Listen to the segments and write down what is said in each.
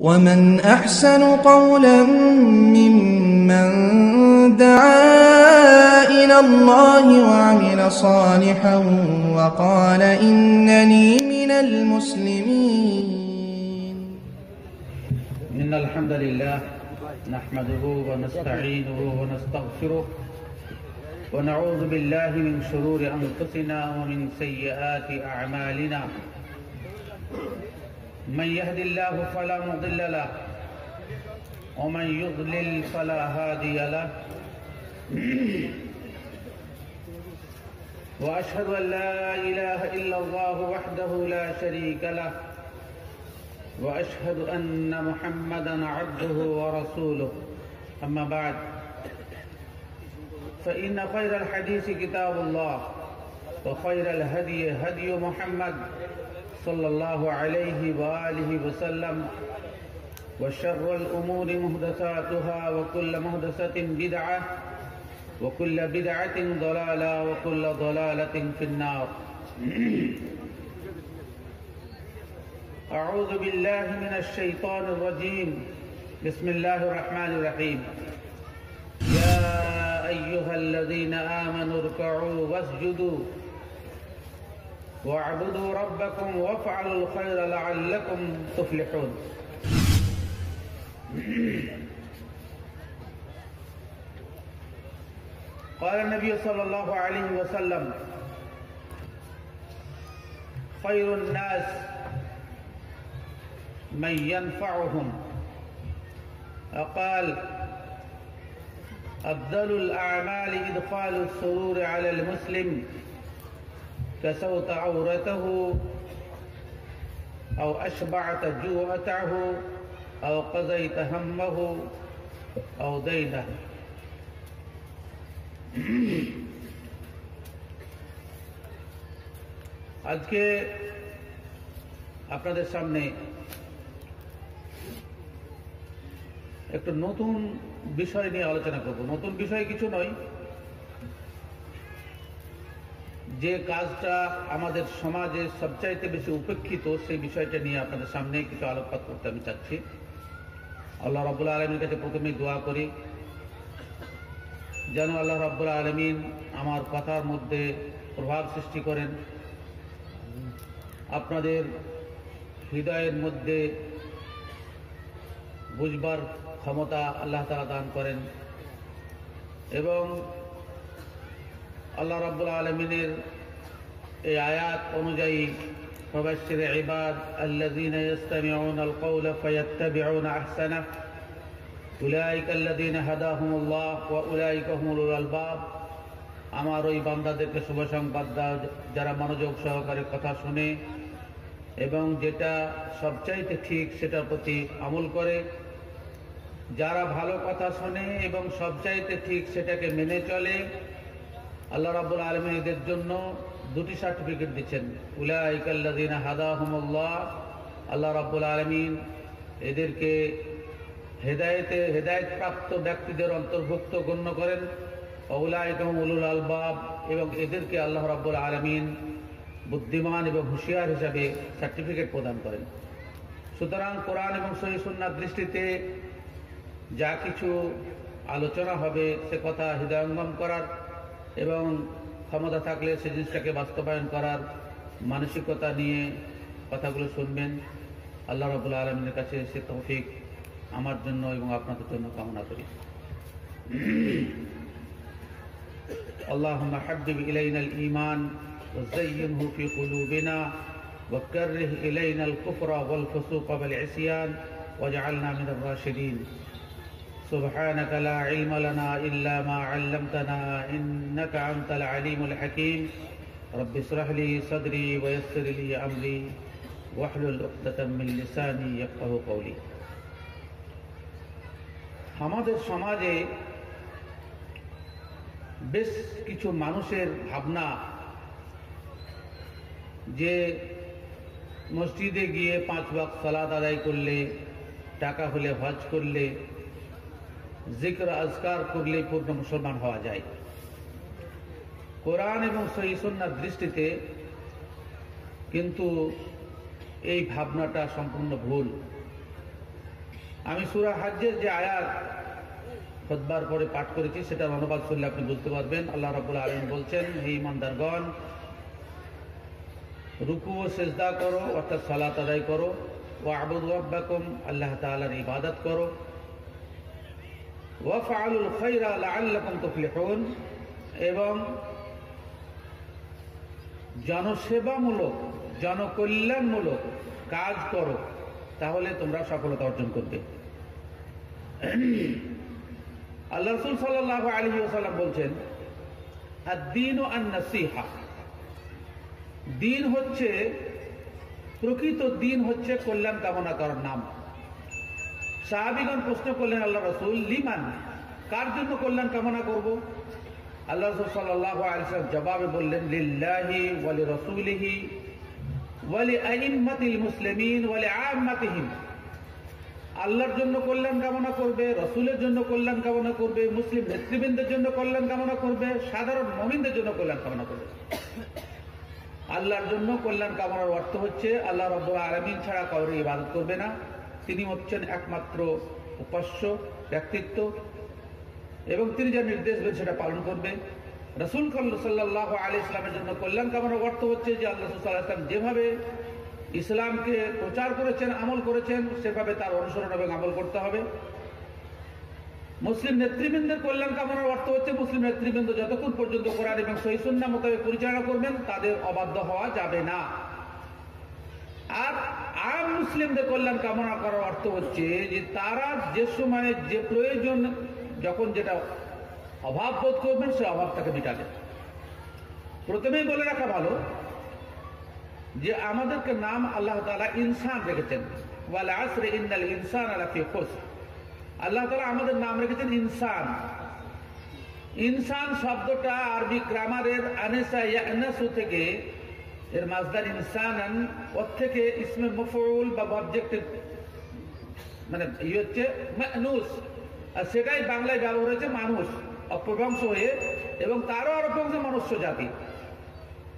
ومن أحسن قولا ممن دعا إلى الله وعمل صالحا وقال إنني من المسلمين إن الحمد لله نحمده ونستعينه ونستغفره ونعوذ بالله من شرور أنفسنا ومن سيئات أعمالنا من يهد الله فلا مضل له ومن يضلل فلا هادي له. وأشهد أن لا إله إلا الله وحده لا شريك له وأشهد أن محمدا عبده ورسوله. أما بعد فإن خير الحديث كتاب الله وخير الهدي هدي محمد صلى الله عليه وآله وسلم وشر الأمور محدثاتها وكل محدثه بدعة وكل بدعة ضلالة وكل ضلالة في النار. أعوذ بالله من الشيطان الرجيم. بسم الله الرحمن الرحيم. يا أيها الذين آمنوا اركعوا واسجدوا. واعبدوا ربكم وافعلوا الخير لعلكم تفلحون. قال النبي صلى الله عليه وسلم خير الناس من ينفعهم. قال أفضل الأعمال إدخال السرور على المسلم كسوت عورته أو أشبعت جوعته أو قضيت همه أو دينه আজকে আপনাদের সামনে একটু নতুন বিষয় নিয়ে আলোচনা করব নতুন বিষয় কিছু নয় যে কাজটা আমাদের সমাজে সবচাইতে বেশি উপেক্ষিত, সেই বিষয়টা নিয়ে আপনাদের সামনে কিছু আলোকপাত করতে আমি চাচ্ছি। আল্লাহ রব্বুল আলমীর কাছে প্রথমেই দোয়া করি, যেন আল্লাহ রব্বুল আলমিন আমার কথার মধ্যে প্রভাব সৃষ্টি করেন। আপনাদের হৃদয়ের মধ্যে বুঝবার ক্ষমতা আল্লাহ তালা দান করেন এবং আল্লাহ রাব্বুল আলমিনের এই আয়াত অনুযায়ী فبشر عباد الذين يستمعون القول فيتبعون أحسنه أولئك الذين هداهم الله وأولئك هم أولو الألباب আমার ওই বান্দাদেরকে শুভ সংবাদ দাও যারা মনোযোগ সহকারে কথা শুনে এবং যেটা সবচাইতে ঠিক সেটার প্রতি আমল করে যারা ভালো কথা শোনে এবং সবচাইতে ঠিক সেটাকে মেনে চলে আল্লাহ রাবুল আলমী এদের জন্য দুটি সার্টিফিকেট দিচ্ছেন। উলাইকাল্লাদিন হাদাহমুল্লাহ, আল্লাহ রাবুল আলমিন এদেরকে হেদায়েতে প্রাপ্ত ব্যক্তিদের অন্তর্ভুক্ত গণ্য করেন। উলুল আলবাব এবং এদেরকে আল্লাহ রাব্বুল আলমিন বুদ্ধিমান এবং হুঁশিয়ার হিসাবে সার্টিফিকেট প্রদান করেন। সুতরাং কোরআন এবং সহিসুন্নার দৃষ্টিতে যা কিছু আলোচনা হবে সে কথা হৃদয়ঙ্গম করার এবং ক্ষমতা থাকলে সে জিনিসটাকে বাস্তবায়ন করার মানসিকতা নিয়ে কথাগুলো শুনবেন আল্লাহ রবুল আলমিনের কাছে সে তৌফিক আমার জন্য এবং আপনাদের জন্য কামনা করি اللهم حبب إلينا الإيمان وزينه في قلوبنا وكره إلينا الكفر والفسوق والعصيان واجعلنا من الراشدين سبحانك لا علم لنا إلا ما علمتنا إنك أنت العليم الحكيم رب اشرح لي صدري ويسر لي أمري واحلل عقدة من لساني يفقه قولي আমাদের সমাজে বেশ কিছু মানুষের ভাবনা যে মসজিদে গিয়ে পাঁচ ওয়াক সালাদ আদায় করলে টাকা হলে হজ করলে জিক্র, আজকার করলেই পূর্ণ মুসলমান হওয়া যায়। কোরআন এবং সহিসন্নার দৃষ্টিতে কিন্তু এই ভাবনাটা সম্পূর্ণ ভুল। আমি সুরা হাজ্যের যে আয়াত খোদবার পরে পাঠ করেছি, সেটার অনুবাদ শুনলে আপনি বুঝতে পারবেন। আল্লাহ রাবুল আলম বলছেন, হে ইমানদারগণ রুকু ও সেজদা করো, অর্থাৎ সালাত আদায় করো ও আবুদ রব্বাকুম, আল্লাহ তাআলার ইবাদত করো। এবং জনসেবামূলক, জনকল্যাণমূলক কাজ করো, তাহলে তোমরা সফলতা অর্জন করবে। আল্লাহ রসুল সাল্লাহ আলী ওসাল্লাম বলছেন আর দিন ও আন্নাসিহা। দিন হচ্ছে, প্রকৃত দিন হচ্ছে কল্যাণ কামনা করার নাম। সাহাবিগণ প্রশ্ন করলেন, আল্লাহ রসুল, লিমান? কার জন্য কল্যাণ কামনা করব? আল্লাহ রসুল সাল্লাহ আলিয়াল্লাম জবাবে বললেন, লিল্লাহি ওয়ালি রসুলিহি ওয়ালি আইম্মাতিল মুসলিমিন ওয়ালি আম্মাতিহিম। আল্লাহর জন্য কল্যাণ কামনা করবে, রসুলের জন্য কল্যাণ কামনা করবে, মুসলিম নেতৃবৃন্দের জন্য কল্যাণ কামনা করবে, সাধারণ মমিনদের জন্য কল্যাণ কামনা করবে। আল্লাহর জন্য কল্যাণ কামনার অর্থ হচ্ছে, আল্লাহ রব আলমিন ছাড়া কাউরে ইবাদত করবে না। তিনি হচ্ছেন একমাত্র উপাস্য, ব্যক্তিত্ব, এবং তিনি যা নির্দেশ দেন সেটা পালন করবে। রসুল সাল্লাহ আলী ইসলামের জন্য কল্যাণ কামনার অর্থ হচ্ছে যে আল্লাহ সাল্লাহ ইসলাম যেভাবে ইসলামকে প্রচার করেছেন, আমল করেছেন, সেভাবে তার অনুসরণ এবং আমল করতে হবে। মুসলিম নেতৃবৃন্দের কল্যাণ কামনার অর্থ হচ্ছে মুসলিম নেতৃবৃন্দ যতক্ষণ পর্যন্ত কোরআন এবং সহিসুন্না মোতাবেক পরিচালনা করবেন, তাদের অবাধ্য হওয়া যাবে না। আর আম মুসলিমদের কল্যাণ কামনা করার অর্থ হচ্ছে যে তারা যে সময়ে যে প্রয়োজন যখন যেটা অভাব বোধ করবেন, সে অভাবটাকে মেটাবে। প্রথমেই বলে রাখা ভালো যে আমাদেরকে নাম আল্লাহ তালা ইনসান রেখেছেন। ওয়াল আসরে ইন্দাল ইনসান আলাফি খোস আল্লাহ তালা আমাদের নাম রেখেছেন ইনসান। ইনসান শব্দটা আরবি গ্রামারের আনেসা ইয়ানাসু থেকে এর মাজদার ইনসান ওর থেকে ইসমে মফরুল বা অবজেক্টিভ মানে ইয়ে হচ্ছে মানুষ। আর সেটাই বাংলায় ব্যবহার হয়েছে মানুষ, অপভ্রংশ হয়ে, এবং তারও অপভ্রংশ মনুষ্য জাতি।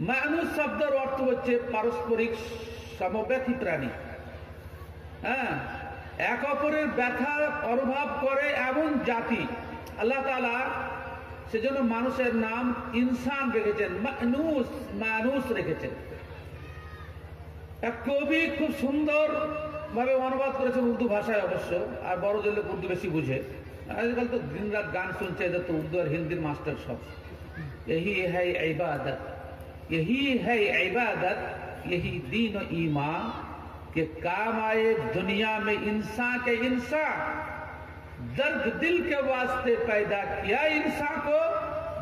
মানুষ শব্দের অর্থ হচ্ছে পারস্পরিক সমব্যথী প্রাণী হ্যাঁ এক অপরের ব্যথা অনুভব করে এমন জাতি। আল্লাহ তালা সেজন্য মানুষের নাম ইনসান রেখেছেন মানুষ মানুষ রেখেছেন এক কবি খুব সুন্দর ভাবে অনুবাদ করেছেন উর্দু ভাষায় অবশ্য আর বড় জেলে উর্দু বেশি বুঝে আজকাল তো দিন রাত গান শুনছে এদের তো উর্দু আর হিন্দির মাস্টার সব यही है इबादत यही है इबादत यही दीन और ईमान के काम आए दुनिया में इंसान के इंसान दर्द दिल के वास्ते पैदा किया इंसान को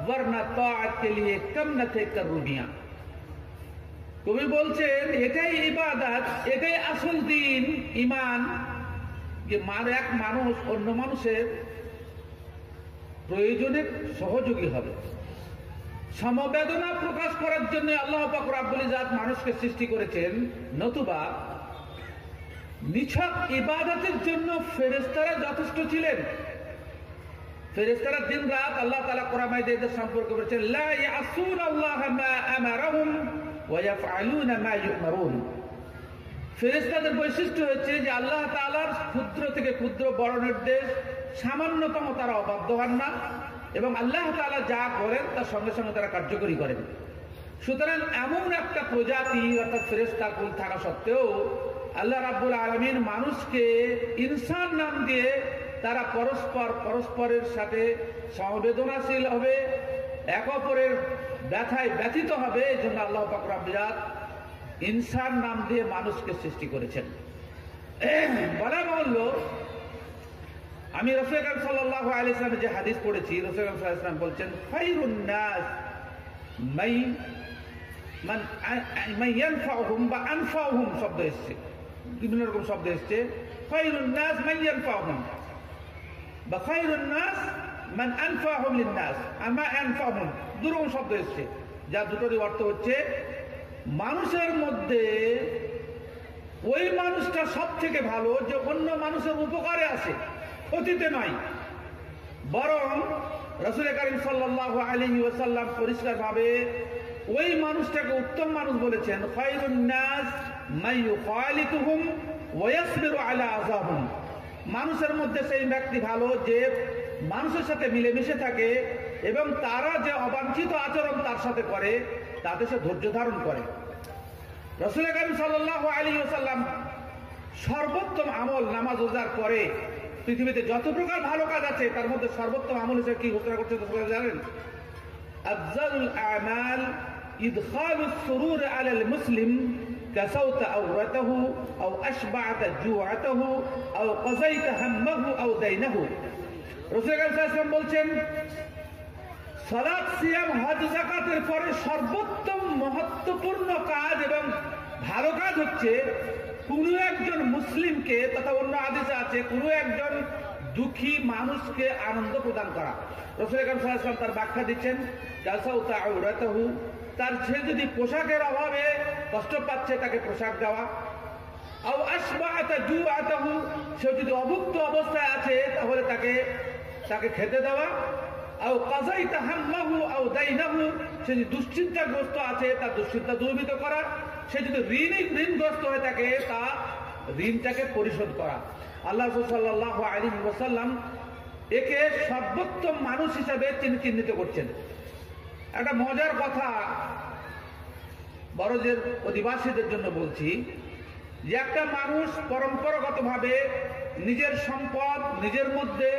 वरना ताआत के लिए कम न थे करूबिया কবি বলছেন এটাই ইবাদত এটাই আসল দিন ইমান যে মার এক মানুষ অন্য মানুষের প্রয়োজনে সহযোগী হবে সমবেদনা প্রকাশ করার জন্য আল্লাহ পাক রাব্বুল ইজাত মানুষকে সৃষ্টি করেছেন নতুবা নিছক ইবাদতের জন্য ফেরেস্তারা যথেষ্ট ছিলেন। ফেরেস্তারা দিন রাত আল্লাহ তালা কোরআমাইদের সম্পর্কে বলেছেন, লা ইয়াসুন আল্লাহ মা আমারাহুম ওয়া ইয়াফআলুনা মা ইউমারুন। ফেরেস্তাদের বৈশিষ্ট্য হচ্ছে যে আল্লাহ তাআলার ক্ষুদ্র থেকে ক্ষুদ্র বড় নির্দেশ সামান্যতম তারা অবাধ্য হন না এবং আল্লাহ তালা যা করেন তার সঙ্গে সঙ্গে তারা কার্যকরী করেন। সুতরাং এমন একটা প্রজাতি অর্থাৎ ফেরেস্তা কুল থাকা সত্ত্বেও আল্লাহ রাব্বুল আলমিন মানুষকে ইনসান নাম দিয়ে তারা পরস্পর পরস্পরের সাথে সংবেদনাশীল হবে, এক অপরের ব্যথায় ব্যথিত হবে, এই জন্য আল্লাহ পাকরাবিরাত ইনসান নাম দিয়ে মানুষকে সৃষ্টি করেছেন। বলা বলল আমি রসুল সাল্লাহ আলি ইসলামের যে হাদিস পড়েছি, রসুল ইসলাম বলছেন ফাইরুন নাস মাই, মান মাই বা আনফাউহুম শব্দ এসছে। বিভিন্ন রকম শব্দ এসছে ফাইরুন নাস মাই ইয়ানফাউহুম বা ফাইরুন নাস মান আনফাহুম লিন্নাস। আমা আনফাহুম দুরকম শব্দ এসছে যা দুটোরই অর্থ হচ্ছে মানুষের মধ্যে ওই মানুষটা সব থেকে ভালো যে অন্য মানুষের উপকারে আসে ক্ষতিতে নয়। বরং রসুল করিম সাল্লাহ আলী ওসাল্লাম পরিষ্কার ভাবে ওই মানুষটাকে উত্তম মানুষ বলেছেন খয়রুন্নাস আলা মানুষের মধ্যে সেই ব্যক্তি ভালো যে মানুষের সাথে মিলেমিশে থাকে এবং তারা যে অবাঞ্ছিত আচরণ তার সাথে করে, তাতে সে ধৈর্য ধারণ করে। রসুল করিম সাল্লাহ আলী ওসাল্লাম সর্বোত্তম আমল নামাজ রোজার করে পৃথিবীতে যত প্রকার ভালো কাজ আছে, তার মধ্যে সর্বোত্তম আমল হিসেবে কি ঘোষণা করছে জানেন? আফজালুল আমাল ইদখালুস সুরুর আলাল মুসলিম كسوت عورته أو أشبعت جوعته أو قضيت همه أو دينه রসুল করিম বলছেন সালাত সিয়াম হজ জাকাতের পরে সর্বোত্তম মহত্বপূর্ণ কাজ এবং ভালো কাজ হচ্ছে কোনো একজন মুসলিমকে তথা অন্য আদেশে আছে কোনো একজন দুঃখী মানুষকে আনন্দ প্রদান করা রসুল সাল্লাম তার ব্যাখ্যা দিচ্ছেন কাসাউতাহু তার সে যদি পোশাকের অভাবে কষ্ট পাচ্ছে, তাকে পোশাক দেওয়া। আও আসবাআতা জুআতাহু সে যদি অভুক্ত অবস্থায় আছে, তাহলে তাকে তাকে খেতে দেওয়া। আও কাজাইতা হাম্মাহু, আও দাইনাহু, সে যদি দুশ্চিন্তাগ্রস্ত আছে, তার দুশ্চিন্তা দূরীভূত করা। সে যদি ঋণী, ঋণগ্রস্ত হয়ে থাকে, তা ঋণটাকে পরিশোধ করা। আল্লাহ সাল্লাহ আলী ওসাল্লাম একে সর্বোত্তম মানুষ হিসাবে তিনি চিহ্নিত করছেন। একটা মজার কথা বড়দের, অধিবাসীদের জন্য বলছি যে একটা মানুষ পরম্পরাগতভাবে নিজের সম্পদ, নিজের মধ্যে,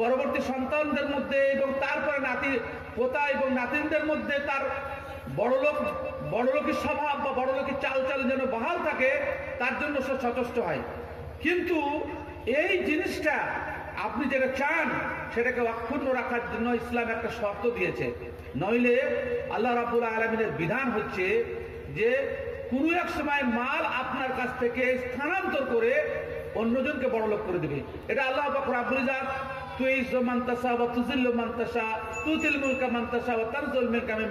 পরবর্তী সন্তানদের মধ্যে এবং তারপরে নাতি, পোতা এবং নাতিনদের মধ্যে তার বড়লোক, বড়লোকের স্বভাব বা বড়লোকের চালচাল যেন বহাল থাকে, তার জন্য সে সচেষ্ট হয়। কিন্তু এই জিনিসটা আপনি যেটা চান, সেটাকে অক্ষুণ্ণ রাখার জন্য ইসলাম একটা শর্ত দিয়েছে। নইলে আল্লাহ রাবুল আলমিনের বিধান হচ্ছে যে, কোনো এক সময় মাল আপনার কাছ থেকে স্থানান্তর করে অন্যজনকে বড়লোক করে দিবে। এটা আল্লাহ বকর আব্দুল তুই মান্তাসা বা তুজিল্ল মান্তাসা তুতিল মুলকা মান্তাসা ও তারজুল মিলকা মিন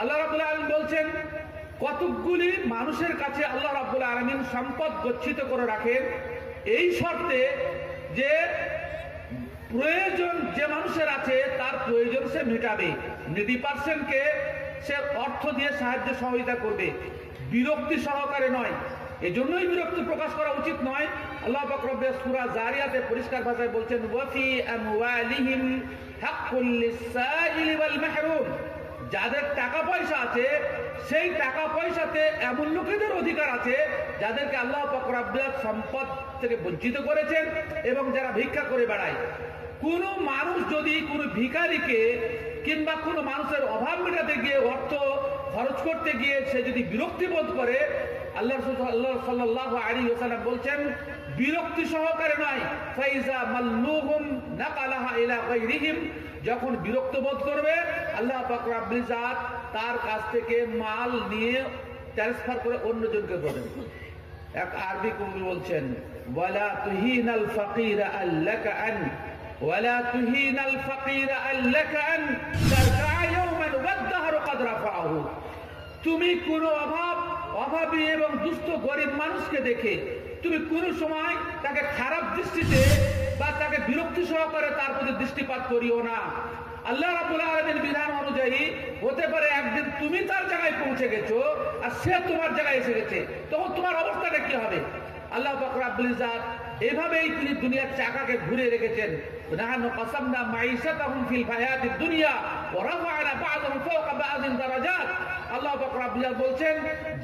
আল্লাহ রাবুল আলম বলছেন, কতকগুলি মানুষের কাছে আল্লাহ রাবুল আলমিন সম্পদ গচ্ছিত করে রাখেন। এই শর্তে যে প্রয়োজন যে মানুষের আছে, তার প্রয়োজন সে মেটাবে। নিডি পার্সনকে সে অর্থ দিয়ে সাহায্য সহযোগিতা করবে। বিরক্তি সহকারে নয়। এজন্যই বিরক্তি প্রকাশ করা উচিত নয়। আল্লাহ বকরব্বে সুরা জারিয়াতে পরিষ্কার ভাষায় বলছেন ওয়াফি আমওয়ালিহিম হাক্কুল লিসাইলি ওয়াল যাদের টাকা পয়সা আছে, সেই টাকা পয়সাতে এমন লোকেদের অধিকার আছে, যাদেরকে আল্লাহ ফকরাব্বাদ সম্পদ থেকে বঞ্চিত করেছেন এবং যারা ভিক্ষা করে বেড়ায়। কোন মানুষ যদি কোনো ভিকারিকে কিংবা কোনো মানুষের অভাব মেটাতে গিয়ে, অর্থ খরচ করতে গিয়ে সে যদি বিরক্তি বোধ করে, আল্লাহ আল্লাহ সাল্লাহ আলী ওসালাম বলছেন বিরক্তি সহকারে নয়। ফাইজা মাল্লুহুম নাকালাহা ইলা গায়রিহিম যখন বিরক্ত বোধ করবে, আল্লাহ পাক রাব্বুল জাত তার কাছ থেকে মাল নিয়ে ট্রান্সফার করে অন্যজনকে দেবেন এক আরবি কবি বলছেন, ওয়ালা তুহিনাল ফাকিরা আল্লাকা আন, ওয়ালা তুহিনাল ফাকিরা আল্লাকা আন তারকা ইয়াওমান ওয়াদ-দাহরু قد রাফাহু তুমি কোনো অভাব, অভাবী এবং দুস্থ গরিব মানুষকে দেখে তুমি কোন সময় তাকে খারাপ দৃষ্টিতে বা তাকে বিরক্তি সহকারে তার প্রতি দৃষ্টিপাত করিও না। আল্লাহ রাবুল আলমের বিধান অনুযায়ী হতে পারে একদিন তুমি তার জায়গায় পৌঁছে গেছো আর সে তোমার জায়গায় এসে গেছে। তখন তোমার অবস্থাটা কি হবে? আল্লাহ বকরাবুল ইজাদ এভাবেই তিনি দুনিয়ার চাকাকে ঘুরে রেখেছেন। দুনিয়া আল্লাহ বলছেন,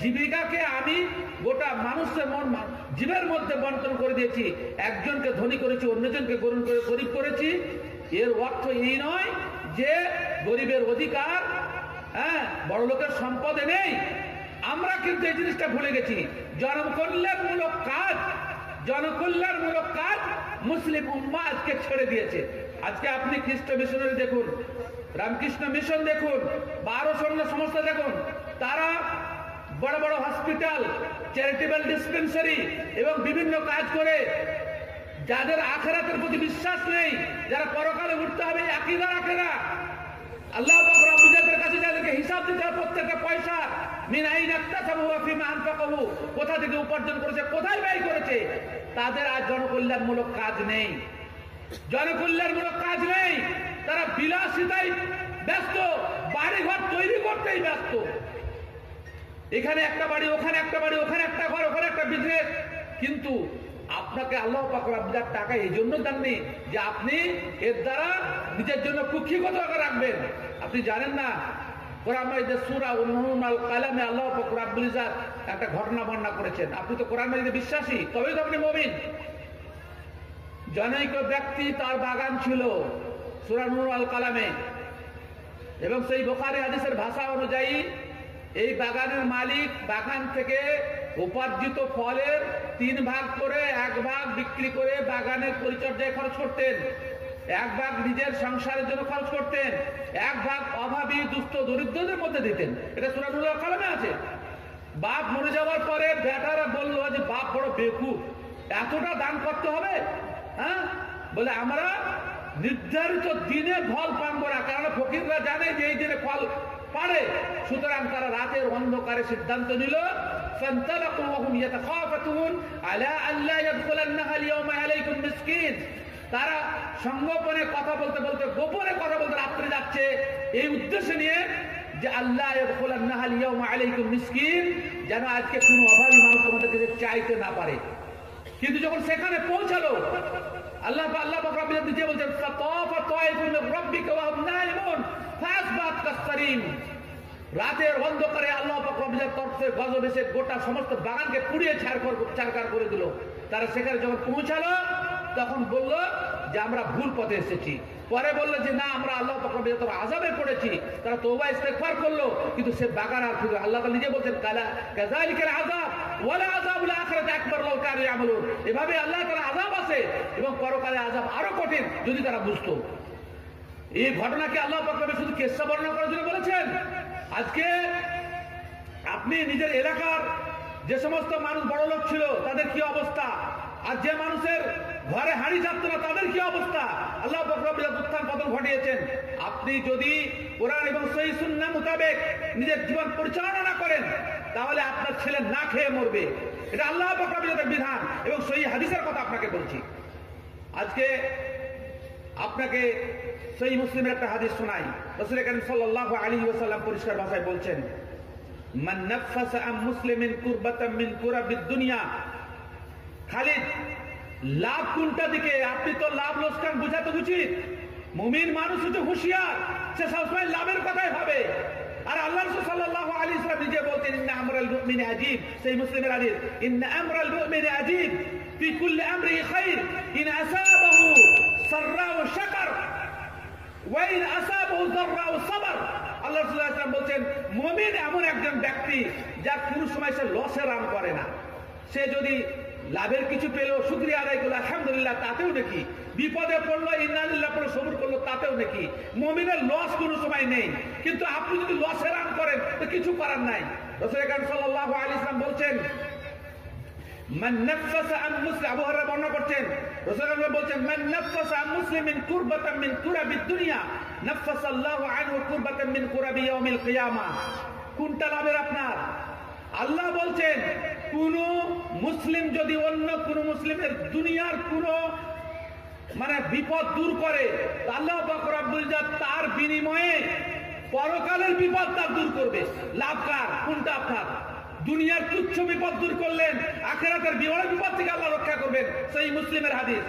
জীবিকাকে আমি গোটা মানুষের মন জীবের মধ্যে করে দিয়েছি। একজনকে ধনী করেছি, অন্যজনকে গরুণ করে গরিব করেছি। এর অর্থ এই নয় যে গরিবের অধিকার হ্যাঁ বড় লোকের সম্পদে নেই। আমরা কিন্তু এই জিনিসটা ভুলে গেছি। জনকল্যাণমূলক কাজ জনকল্যাণমূলক কাজ মুসলিম উম্মা আজকে ছেড়ে দিয়েছে। আজকে আপনি খ্রিস্ট মিশনারি দেখুন, রামকৃষ্ণ মিশন দেখুন, বারো সৈন্য সংস্থা দেখুন, তারা বড় বড় হসপিটাল, চ্যারিটেবল ডিসপেন্সারি এবং বিভিন্ন কাজ করে, যাদের আখেরাতের প্রতি বিশ্বাস নেই, যারা পরকালে উঠতে হবে আকিদা রাখে না আল্লাহ যাদেরকে হিসাব দিতে হবে প্রত্যেকটা পয়সা। কোথা থেকে উপার্জন করেছে, কোথায় ব্যয় করেছে? তাদের আর জনকল্যাণমূলক কাজ নেই। জনকল্যাণমূলক কাজ নেই। তারা বিলাসিতায় ব্যস্ত, বাড়িঘর তৈরি করতেই ব্যস্ত। এখানে একটা বাড়ি, ওখানে একটা বাড়ি, ওখানে একটা ঘর, ওখানে একটা বিজনেস কিন্তু আপনাকে আল্লাহ পাক টাকা এই জন্য দেননি যে আপনি এর দ্বারা নিজের জন্য কুক্ষিগত রাখবেন। আপনি জানেন না কোরআন মাজিদের সূরা উন্নয়ন আল কালামে আল্লাহ পাক রব্বুল একটা ঘটনা বর্ণনা করেছেন। আপনি তো কোরআন মাজিদে বিশ্বাসী, তবেই তো আপনি মুমিন। জনৈক ব্যক্তি তার বাগান ছিল সূরা নূর আল কালামে। এবং সেই বোখারি হাদিসের ভাষা অনুযায়ী এই বাগানের মালিক বাগান থেকে উপার্জিত ফলের তিন ভাগ করে এক ভাগ বিক্রি করে বাগানের পরিচর্যায় খরচ করতেন। এক ভাগ নিজের সংসারের জন্য খরচ করতেন এক ভাগ অভাবী দুস্থ দরিদ্রদের মধ্যে দিতেন এটা সুরানুল্লাহ কালামে আছে বাপ মরে যাওয়ার পরে বেটারা বললো যে বাপ বড় বেকুব এতটা দান করতে হবে হ্যাঁ বলে আমরা নির্ধারিত দিনে ফল পাবো না কারণ ফকিররা জানে যে এই দিনে ফল পারে সুতরাং তারা রাতের অন্ধকারে সিদ্ধান্ত নিল فانطلقوا وهم يتخافتون على ان لا يدخلنها اليوم عليكم مسكين তারা সঙ্গোপনে কথা বলতে বলতে, গোপনে কথা বলতে রাত্রে যাচ্ছে। এই উদ্দেশ্য নিয়ে যে আল্লাহ মিসকিন, যেন আজকে কোনো অভাবী মানুষ তোমাদের কাছে চাইতে না পারে। কিন্তু যখন সেখানে পৌঁছালো, আল্লাহ আল্লাহ নিজে বলছেন রাতের অন্ধকারে আল্লাহ পাক রব্বুল তরফ গজব এসে গোটা সমস্ত বাগানকে পুড়িয়ে ছাড়খর ছারকার করে দিল। তারা সেখানে যখন পৌঁছালো তখন বলল যে আমরা ভুল পথে এসেছি। পরে বলল যে না, আমরা আল্লাহ রব্বুল তরফ পড়েছি। তারা তওবা ইস্তেগফার করল, কিন্তু সে বাগান আর ফিরে আল্লাহ তাআলা নিজে বলছেন, কালা কাযালিকাল আযাব ওয়ালা আযাবুল আখিরাতি আকবার লাউ কানু ইয়ামালুন। এভাবে আল্লাহ তাআলা আযাব আছে এবং পরকালে আযাব আরও কঠিন যদি তারা বুঝতো। এই ঘটনাকে আল্লাহ পাক শুধু কেসা বর্ণনা করার জন্য বলেছেন। আজকে আপনি নিজের এলাকার যে সমস্ত মানুষ বড় লোক ছিল, তাদের কি অবস্থা? আর যে মানুষের ঘরে হাড়ি যাচ্ছে না, তাদের কি অবস্থা? আল্লাহ উত্থান পতন ঘটিয়েছেন। আপনি যদি কোরআন এবং সহি সুন্না মোতাবেক নিজের জীবন পরিচালনা না করেন, তাহলে আপনার ছেলে না খেয়ে মরবে। এটা আল্লাহ বকরবিলের বিধান এবং সহি হাদিসের কথা আপনাকে বলছি। আজকে আপনাকে সেই মুসলিমের একটা হাদিস শোনাই। রসুল করিম সাল্লাল্লাহু আলাইহি ওয়াসাল্লাম পরিষ্কার ভাষায় বলছেন, মান নাফাসা আম মুসলিমিন কুরবাতাম মিন কুরাবিদ দুনিয়া খালিদ, লাভ কোনটা দিকে? আপনি তো লাভ লোকসান বুঝাতে উচিত। মুমিন মানুষ হচ্ছে হুঁশিয়ার, সে সবসময় লাভের কথাই ভাবে। আর আল্লাহ সাল্লাল্লাহু আলাইহি ওয়াসাল্লাম নিজে বলতেন, ইন্না আমরাল মুমিনি আজীব সেই মুসলিমের হাদিস, ইন্না আমরাল মুমিনি আজীব ফি কুল্লি আমরি খাইর। ইন আসাবাহু সাররা শাকার ওয়াইন আসাবহু যাররা সাবর আল্লাহ রাসূল সাল্লাল্লাহু বলছেন, মুমিন এমন একজন ব্যক্তি যার কোনো সময় সে লসে রান করে না। সে যদি লাভের কিছু পেল, শুক্রিয়া আদায় করল, আলহামদুলিল্লাহ, তাতেও নাকি। বিপদে পড়ল ইন্নালিল্লাহ পড়ে সবুর করল, তাতেও নাকি। মমিনের লস কোনো সময় নেই। কিন্তু আপনি যদি লসে রান করেন, তো কিছু করার নাই। সাল্লাহ আলী ইসলাম বলছেন করছেন বলছেন, মান মুসলিমিন মিন কুরাবিদ দুনিয়া কুরাবি কোনটা লাভের আপনার? আল্লাহ বলছেন কোন মুসলিম যদি অন্য কোন মুসলিমের দুনিয়ার কোন মানে বিপদ দূর করে আল্লাহ রব্বুল ইজ্জত তার বিনিময়ে পরকালের বিপদ তার দূর করবে। লাভ কার? কোনটা আপনার? দুনিয়ার তুচ্ছ বিপদ দূর করলেন, আখেরাতের বিবড় বিপদ থেকে আল্লাহ রক্ষা করবেন, সেই মুসলিমের হাদিস।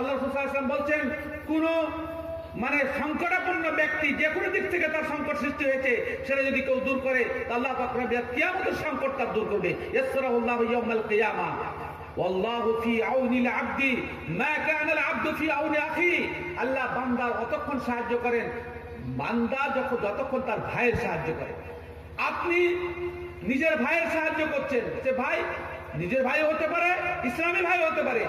আল্লাহ বলছেন, কোন মানে সংকটাপন্ন ব্যক্তি যে কোনো দিক থেকে তার সংকট সৃষ্টি হয়েছে সেটা যদি কেউ দূর করে তা আল্লাহ পাক রব্বুল কিয়ামতের সংকট তার দূর করবে ইয়াসসারাহুল্লাহু ইয়াউমাল কিয়ামা والله في عون العبد ما كان العبد في عون اخيه আল্লাহ বান্দার অতক্ষণ সাহায্য করেন বান্দা যখন যতক্ষণ তার ভাইয়ের সাহায্য করে আপনি নিজের ভাইয়ের সাহায্য করছেন যে ভাই নিজের ভাই হতে পারে ইসলামী ভাই হতে পারে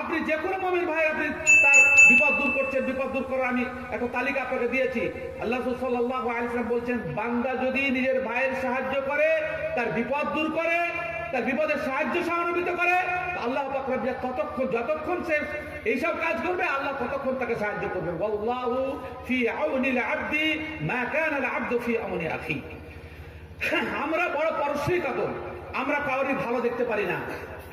আপনি যে কোনো মমিন ভাই, আপনি তার বিপদ দূর করছেন, বিপদ দূর করার আমি একটা তালিকা আপনাকে দিয়েছি। আল্লাহ সাল্লাহ আলিয়াম বলছেন, বান্দা যদি নিজের ভাইয়ের সাহায্য করে, তার বিপদ দূর করে, তার বিপদের সাহায্য সহানুভূত করে আল্লাহ ততক্ষণ, যতক্ষণ সে এইসব কাজ করবে, আল্লাহ ততক্ষণ তাকে সাহায্য করবে। ফি আবদি মা ফি আমরা বড় পরশ্রী কাতর আমরা কাউরি ভালো দেখতে পারি না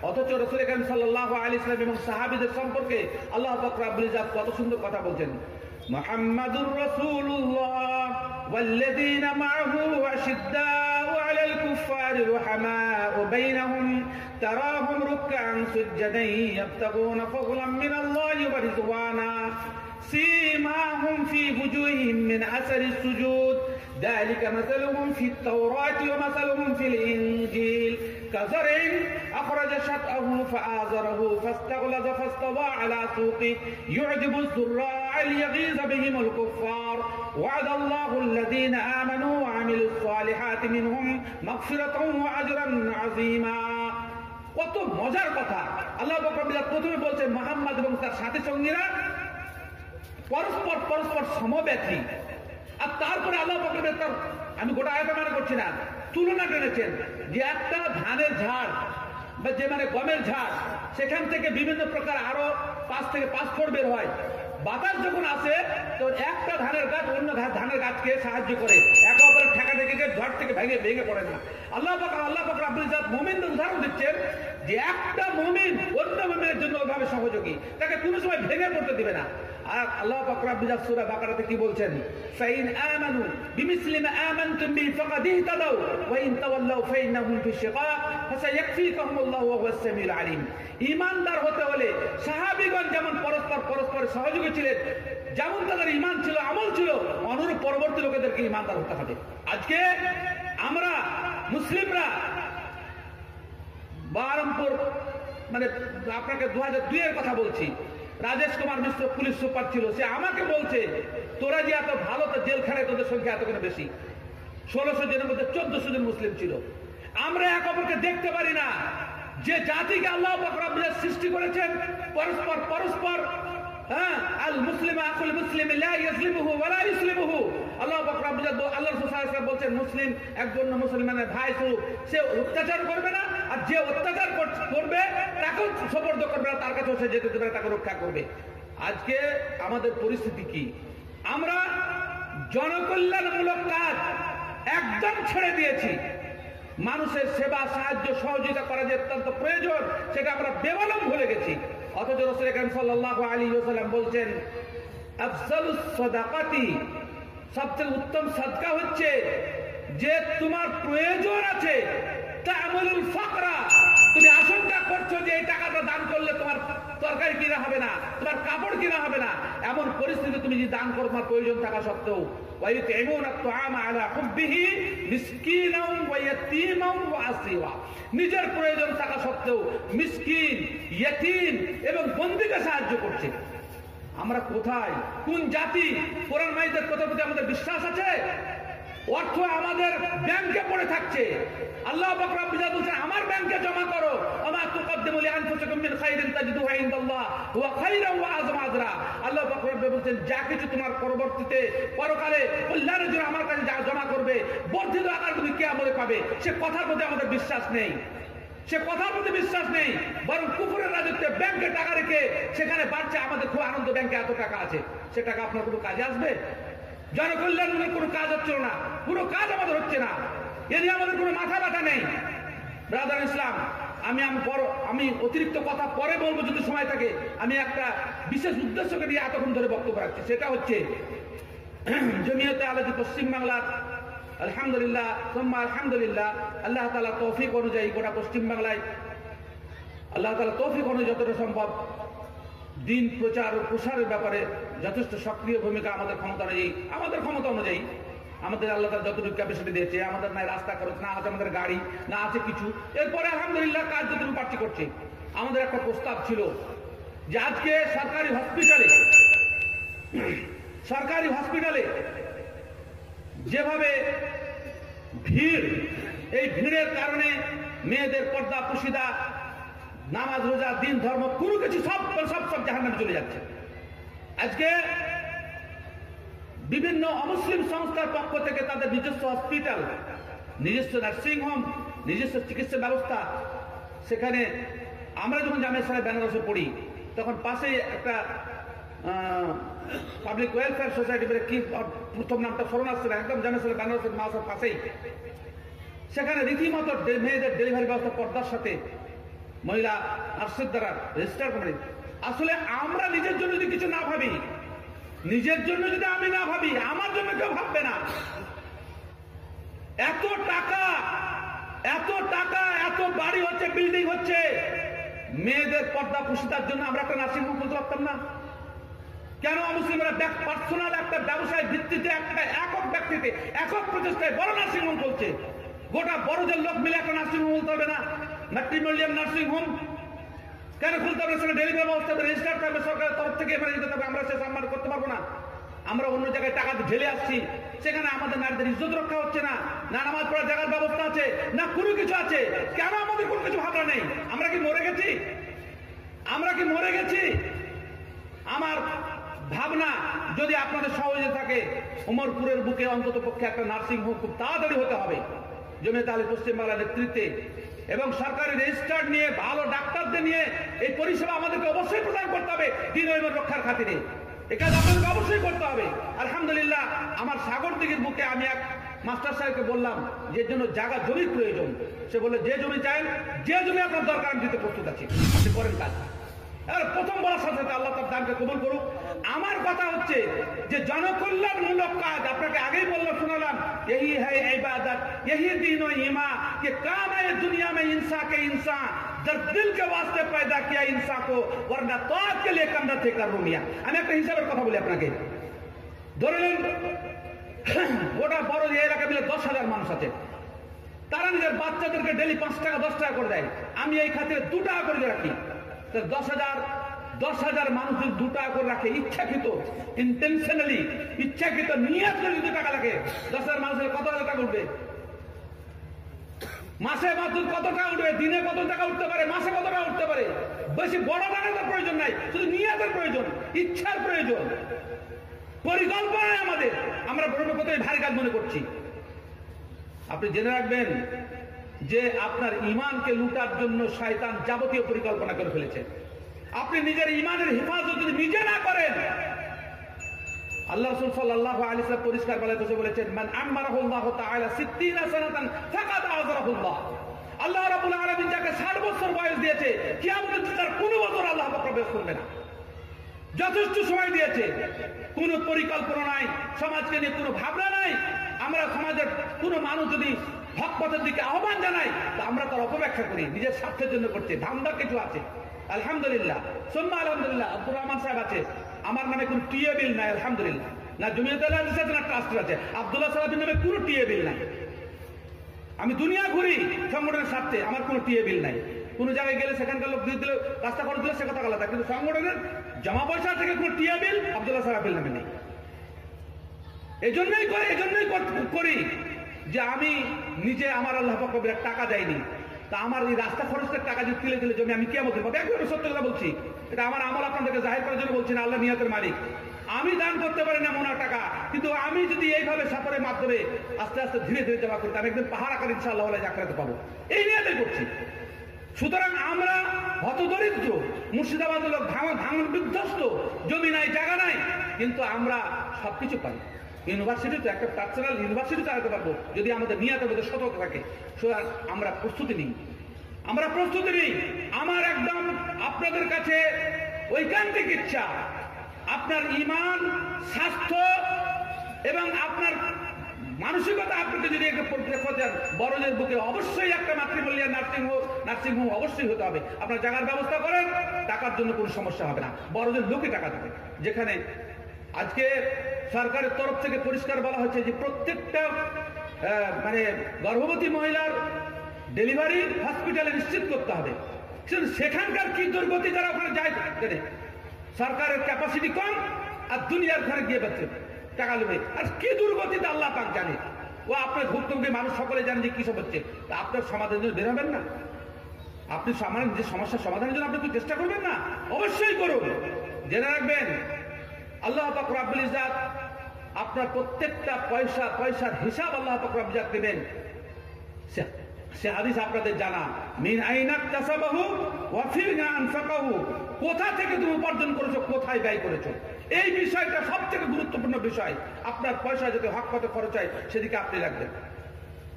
অথচ রসুল কাম সাল্লাহ আলী ইসলাম এবং সাহাবিদের সম্পর্কে আল্লাহ ফকরাবুল ইজাদ কত সুন্দর কথা বলছেন মোহাম্মদুর রসুল্লাহ والذين معه أشداء على الكفار رحماء بينهم تراهم ركعا سجدا يبتغون فضلا من الله ورضوانا سيماهم في وجوههم من أثر السجود ذلك مثلهم في التوراة ومثلهم في الإنجيل كزرع أخرج شطأه فآزره فاستغلظ فاستوى على سوقه يعجب الزراع ليغيظ بهم الكفار وعد الله الذين آمنوا وعملوا الصالحات منهم مغفرة وأجرا عظيما কত মজার কথা আল্লাহ বকরবিল্লাহ প্রথমে বলছেন মোহাম্মদ এবং তার সাথী সঙ্গীরা পরস্পর পরস্পর সমব্যথী আর তারপরে আল্লাহ বকরবে তার আমি গোটা আয়তা মানে করছি না, তুলনা টেনেছেন যে একটা ধানের ঝাড় বা যে মানে গমের ঝাড়, সেখান থেকে বিভিন্ন প্রকার আরও পাঁচ থেকে পাঁচ ফোর বের হয়। বাতাস যখন আসে তো একটা ধানের গাছ অন্য ধানের গাছকে সাহায্য করে। একে অপরের ঠেকা থেকে ঝড় থেকে ভেঙে ভেঙে পড়ে না। আল্লাহ পাক আল্লাহ পাক আব্দুল জাদ মোমিনদের উদাহরণ দিচ্ছেন যে একটা মুমিন অন্য মুমিনের জন্য ওইভাবে সহযোগী। তাকে কোনো সময় ভেঙে পড়তে দিবে না। আর কি বলছেন? হতে হলে সাহাবীগণ যেমন পরস্পর পরস্পর সহযোগী ছিলেন, যেমন তাদের ঈমান ছিল, আমল ছিল, অনুরূপ পরবর্তী লোকেদেরকে ইমানদার হতে হবে। আজকে আমরা মুসলিমরা বারমপুর মানে আপনাকে দু হাজার দুইয়ের কথা বলছি রাজেশ কুমার মিশ্র পুলিশ সুপার ছিল। সে আমাকে বলছে, তোরা যে এত ভালো, তো জেলখানায় তোদের সংখ্যা এত করে বেশি? ষোলোশো জনের মধ্যে চোদ্দশো জন মুসলিম ছিল। আমরা এক অপরকে দেখতে পারি না। যে জাতিকে আল্লাহ সৃষ্টি করেছেন, পরস্পর পরস্পর হ্যাঁ লা মুসলিম সে অত্যাচার করবে না, আর যে অত্যাচার কর- করবে, তাকেও করবে না, তার সে যেতে দেবে তাকে রক্ষা করবে। আজকে আমাদের পরিস্থিতি কি? আমরা জনকল্যাণমূলক কাজ একদম ছেড়ে দিয়েছি। মানুষের সেবা, সাহায্য, সহযোগিতা করা যে অত্যন্ত প্রয়োজন, সেটা আমরা বেমালম ভুলে গেছি। অথচ রসুল করিম সাল্লাল্লাহু আলাইহি ওয়াসাল্লাম বলছেন আফজালুস সাদাকাতি সবচেয়ে উত্তম সাদকা হচ্ছে যে তোমার প্রয়োজন আছে, তা'মালুল ফাকরা। তুমি আশঙ্কা করছ যে এই টাকাটা দান করলে তোমার তরকারি কিনা হবে না, তোমার কাপড় কিনা হবে না। এমন পরিস্থিতি তুমি যদি দান করো, তোমার প্রয়োজন থাকা সত্ত্বেও নিজের প্রয়োজন থাকা সত্ত্বেও মিসকিন ইয়ীন এবং বন্দীকে সাহায্য করছে। আমরা কোথায়? কোন জাতি? কোরআন মাইদের কথা প্রতি আমাদের বিশ্বাস আছে? অর্থ আমাদের ব্যাংকে পড়ে থাকছে। আল্লাহ বকরা বিজা বলছেন, আমার ব্যাংকে জমা করো। আমার তুকাদ্দিমু মিন খাইরিন তাজিদুহু ইনদাল্লাহ। ওয়া খাইরান ওয়া আল্লাহ বকরা বলছেন, যা কিছু তোমার পরবর্তীতে পরকালে কল্যাণের জন্য আমার কাছে যা জমা করবে, বর্ধিত আকার সে কথার প্রতি আমাদের বিশ্বাস নেই। সে কথার প্রতি বিশ্বাস নেই। বরং কুকুরের রাজত্বে ব্যাংকে টাকা রেখে সেখানে বাড়ছে আমাদের খুব আনন্দ ব্যাংকে এত টাকা আছে। সে টাকা আপনার কোনো কাজে আসবে? জনকল্যাণমূলক কোনো কাজ হচ্ছে না। কোনো কাজ আমাদের হচ্ছে না। এ আমাদের কোনো মাথা ব্যথা নেই। ব্রাদার ইসলাম আমি আমি অতিরিক্ত কথা পরে বলব যদি সময় থাকে। আমি একটা বিশেষ উদ্দেশ্যকে নিয়ে এতক্ষণ ধরে বক্তব্য রাখছি। সেটা হচ্ছে, জমিয়তে আলোচি পশ্চিমবাংলার আলহামদুলিল্লাহ, সোম্মা আলহামদুলিল্লাহ, আল্লাহ তালা তৌফিক অনুযায়ী গোটা পশ্চিমবাংলায় আল্লাহ তালা তৌফিক অনুযায়ী যতটা সম্ভব দিন প্রচার ও প্রসারের ব্যাপারে যথেষ্ট সক্রিয় ভূমিকা আমাদের ক্ষমতা অনুযায়ী, আমাদের ক্ষমতা অনুযায়ী আমাদের আল্লাহ যতটুকু ক্যাপাসিটি দিয়েছে, আমাদের নাই রাস্তা খরচ, না আছে আমাদের গাড়ি, না আছে কিছু। এরপরে আলহামদুলিল্লাহ কাজ যতটুকু পাচ্ছি করছে। আমাদের একটা প্রস্তাব ছিল যে আজকে সরকারি হসপিটালে সরকারি হসপিটালে যেভাবে ভিড়, এই ভিড়ের কারণে মেয়েদের পর্দা, পুশিদা, নামাজ, রোজা, দিন, ধর্ম, কোনো কিছু সব সব সব জাহান্নামে চলে যাচ্ছে। আজকে বিভিন্ন অমুসলিম সংস্থার পক্ষ থেকে তাদের নিজস্ব হসপিটাল, নিজস্ব নার্সিং হোম, নিজস্ব চিকিৎসা ব্যবস্থা। সেখানে আমরা যখন জামিয়া সাহেব বেনারসে পড়ি, তখন পাশে একটা পাবলিক ওয়েলফেয়ার সোসাইটি বলে কি প্রথম নামটা স্মরণ আসছে না, একদম জামিয়া সাহেব বেনারসের মাসের পাশেই। সেখানে রীতিমতো মেয়েদের ডেলিভারি ব্যবস্থা পর্দার সাথে। মহিলা নার্সের দ্বারা রেজিস্টার করে আসলে আমরা নিজের জন্য যদি কিছু না ভাবি নিজের জন্য যদি আমি না ভাবি, আমার জন্য কেউ ভাববে না। এত টাকা এত টাকা, এত বাড়ি হচ্ছে বিল্ডিং হচ্ছে। মেয়েদের পর্দা পুষিতার জন্য আমরা একটা নার্সিং হোম খুলতে পারতাম না। কেন মুসলিমরা পার্সোনাল একটা ব্যবসায় ভিত্তিতে একটা একক ব্যক্তিতে, একক প্রচেষ্টায় বড় নার্সিং হোম চলছে গোটা বড়দের লোক মিলে একটা নার্সিং হোম খুলতে হবে না। ম্যাট্রিমোনিয়াম নার্সিং হোম কেন খুলতে হবে? সেটা ডেলিভারি ব্যবস্থা রেজিস্টার করবে সরকারের তরফ থেকে যেতে হবে আমরা সে সম্মান করতে পারব না। আমরা অন্য জায়গায় টাকা ঢেলে আসছি। সেখানে আমাদের নারীদের ইজ্জত রক্ষা হচ্ছে না না নামাজ পড়ার জায়গার ব্যবস্থা আছে, না কোনো কিছু আছে। কেন আমাদের কোনো কিছু ভাবনা নেই? আমরা কি মরে গেছি? আমরা কি মরে গেছি? আমার ভাবনা যদি আপনাদের সহজে থাকে, উমরপুরের বুকে অন্তত পক্ষে একটা নার্সিং হোম খুব তাড়াতাড়ি হতে হবে। জমিয়ত আলী পশ্চিমবাংলার নেতৃত্বে এবং সরকারি রেজিস্টার নিয়ে, ভালো ডাক্তারদের নিয়ে এই পরিষেবা আমাদেরকে অবশ্যই প্রদান করতে হবে। দিন রক্ষার খাতিরে। এ কাজ আপনাদেরকে অবশ্যই করতে হবে। আলহামদুলিল্লাহ, আমার সাগর দিঘির বুকে আমি এক মাস্টার সাহেবকে বললাম যে জন্য জায়গা, জমির প্রয়োজন। সে বলে যে জমি চাই যে জমি আপনার দরকার, আমি দিতে প্রস্তুত আছি। আপনি করেন কাজ। এবার প্রথম বলার সাথে সাথে আল্লাহ তার দানকে কবুল করুক আমার কথা হচ্ছে যে জনকল্যাণমূলক কাজ আপনাকে আগেই বললাম শোনালাম यही है इबादत यही दीन और ईमा कि काम है दुनिया में इंसान के इंसान जब दिल के वास्ते पैदा किया इंसान को वरना तो के लिए कम थे कर রুমিয়া আমি একটা হিসাবের কথা বলি আপনাকে ধরে নিন গোটা বড় যে এলাকা মিলে দশ হাজার মানুষ আছে তারা নিজের বাচ্চাদেরকে ডেলি পাঁচ টাকা দশ টাকা করে দেয় আমি এই খাতিরে দু টাকা করে রাখি তো দশ হাজার দশ হাজার মানুষ যদি দু টাকা করে রাখে ইচ্ছাকৃত ইন্টেনশনালি ইচ্ছাকৃত নিয়ে যদি টাকা লাগে দশ হাজার মানুষের কত টাকা উঠবে? মাসে মাত্র কত টাকা উঠবে? দিনে কত টাকা উঠতে পারে? মাসে কত টাকা উঠতে পারে? বেশি বড় টাকার প্রয়োজন নাই, শুধু নিয়াতের প্রয়োজন, ইচ্ছার প্রয়োজন। পরিকল্পনায় আমাদের, আমরা ব্রহ্মপত্রের ভারী কাজ মনে করছি। আপনি জেনে রাখবেন যে আপনার ইমানকে লুটার জন্য শয়তান যাবতীয় পরিকল্পনা করে ফেলেছে। আপনি নিজের ইমানের হেফাজত যদি নিজে না করেন, আল্লাহ পরিষ্কার বলেছেন আমারাহুল্লাহু তাআলা 60 সানাতান ফাকাদ আযরাহুল্লাহ। আল্লাহ যাকে 60 বছর বয়স দিয়েছে তার কোনো বছর আল্লাহ প্রবেশ না। যথেষ্ট সময় দিয়েছে। কোন পরিকল্পনা নাই, সমাজকে নিয়ে কোনো ভাবনা নাই। আমরা সমাজের কোনো মানুষ যদি হক পথের দিকে আহ্বান জানাই, তো আমরা তার অপব্যাখ্যা করি, নিজের স্বার্থের জন্য করছে ধান্দা কিছু আছে। আলহামদুলিল্লাহ। সোম্মা আলহামদুলিল্লাহ, আব্দুর রহমান সাহেব আছে। আমার নামে কোনো টিএ বিল নাই, আলহামদুলিল্লাহ। না, জমিয়ত আছে, না ট্রাস্টার আছে। আব্দুল্লাহ সাহেবের নামে কোনো টিএ বিল নাই। আমি দুনিয়া ঘুরি, সংগঠনের স্বার্থে, আমার কোনো টিএ বিল নাই। কোনো জায়গায় গেলে সেখানকার লোক দিয়ে দিলে, রাস্তা খরচ দিলে সে কথা আলাদা কিন্তু সংগঠনের জমা পয়সা থেকে কোনো টিএ বিল আব্দুল্লাহ সাহেবের নামে নেই। এই এজন্যই করে, এজন্যই কর- করি। যে আমি নিজে আমার আল্লাহ পাকের টাকা দেয়নি। তা আমার এই রাস্তা খরচের টাকা যদি তুলে দিলে জমি আমি কেমন পাবো একদম সত্য কথা বলছি। এটা আমার আমল আপনাদেরকে জাহির করার জন্য বলছি না, আল্লাহ নিয়তের মালিক। আমি দান করতে পারি না মোনার টাকা, কিন্তু আমি যদি এইভাবে সাফরের মাধ্যমে আস্তে আস্তে ধীরে ধীরে জমা করি আমি একদিন পাহাড় আকার ইনশাআল্লাহ জাকরাতে পাবো। এই নিয়তে করছি। সুতরাং আমরা হতদরিদ্র মুর্শিদাবাদ লোক ভাঙন ভাঙন বিধ্বস্ত, জমি নাই, জায়গা নাই, কিন্তু আমরা সবকিছু পাই। ইউনিভার্সিটি তো একটা পার্সোনাল ইউনিভার্সিটি চালাতে পারব, যদি আমাদের নিয়াতের মধ্যে সতর্ক থাকে। সুতরাং আমরা প্রস্তুতি নিই। আমরা প্রস্তুতি নিই। আমার একদম আপনাদের কাছে ঐকান্তিক ইচ্ছা। আপনার ইমান, স্বাস্থ্য এবং আপনার মানসিকতা আপনাকে যদি একটা দেন, বড়দের বুকে অবশ্যই একটা মাতৃমূল্যের নার্সিং হোম নার্সিং হোম অবশ্যই হতে হবে। আপনার জায়গার ব্যবস্থা করেন, টাকার জন্য কোনো সমস্যা হবে না। বড়দের লোকে টাকা দেবে যেখানে আজকে সরকারের তরফ থেকে পরিষ্কার বলা হচ্ছে যে প্রত্যেকটা মানে গর্ভবতী মহিলার ডেলিভারি হসপিটালে নিশ্চিত করতে হবে। সেখানকার কি দুর্গতি যারা ওখানে যায় জানে সরকারের ক্যাপাসিটি কম আর দুনিয়ার ঘরে গিয়ে পাচ্ছে টাকা নেবে। আর কি দুর্গতিতে আল্লাহ পাক জানে। ও আপনার ভুক্তভোগী মানুষ সকলে জানেন যে কি সব হচ্ছে। আপনার সমাধানের জন্য বের হবেন না। আপনি সমাধান যে সমস্যার সমাধানের জন্য আপনি চেষ্টা করবেন না। অবশ্যই করুন। জেনে রাখবেন আল্লাহ পাক রাব্বুল ইজাত আপনার প্রত্যেকটা পয়সা, পয়সার হিসাব আল্লাহ পাক রাব্বুল দেবেন। সে- হাদিস আপনাদের জানা। মিন আইনাত তাসাবাহু ওয়া ফিনা আনফাকাহু। কোথা থেকে তুমি উপার্জন করেছ, কোথায় ব্যয় করেছ? এই বিষয়টা সবথেকে গুরুত্বপূর্ণ বিষয়। আপনার পয়সা যাতে হক পথে খরচ হয়, সেদিকে আপনি রাখবেন।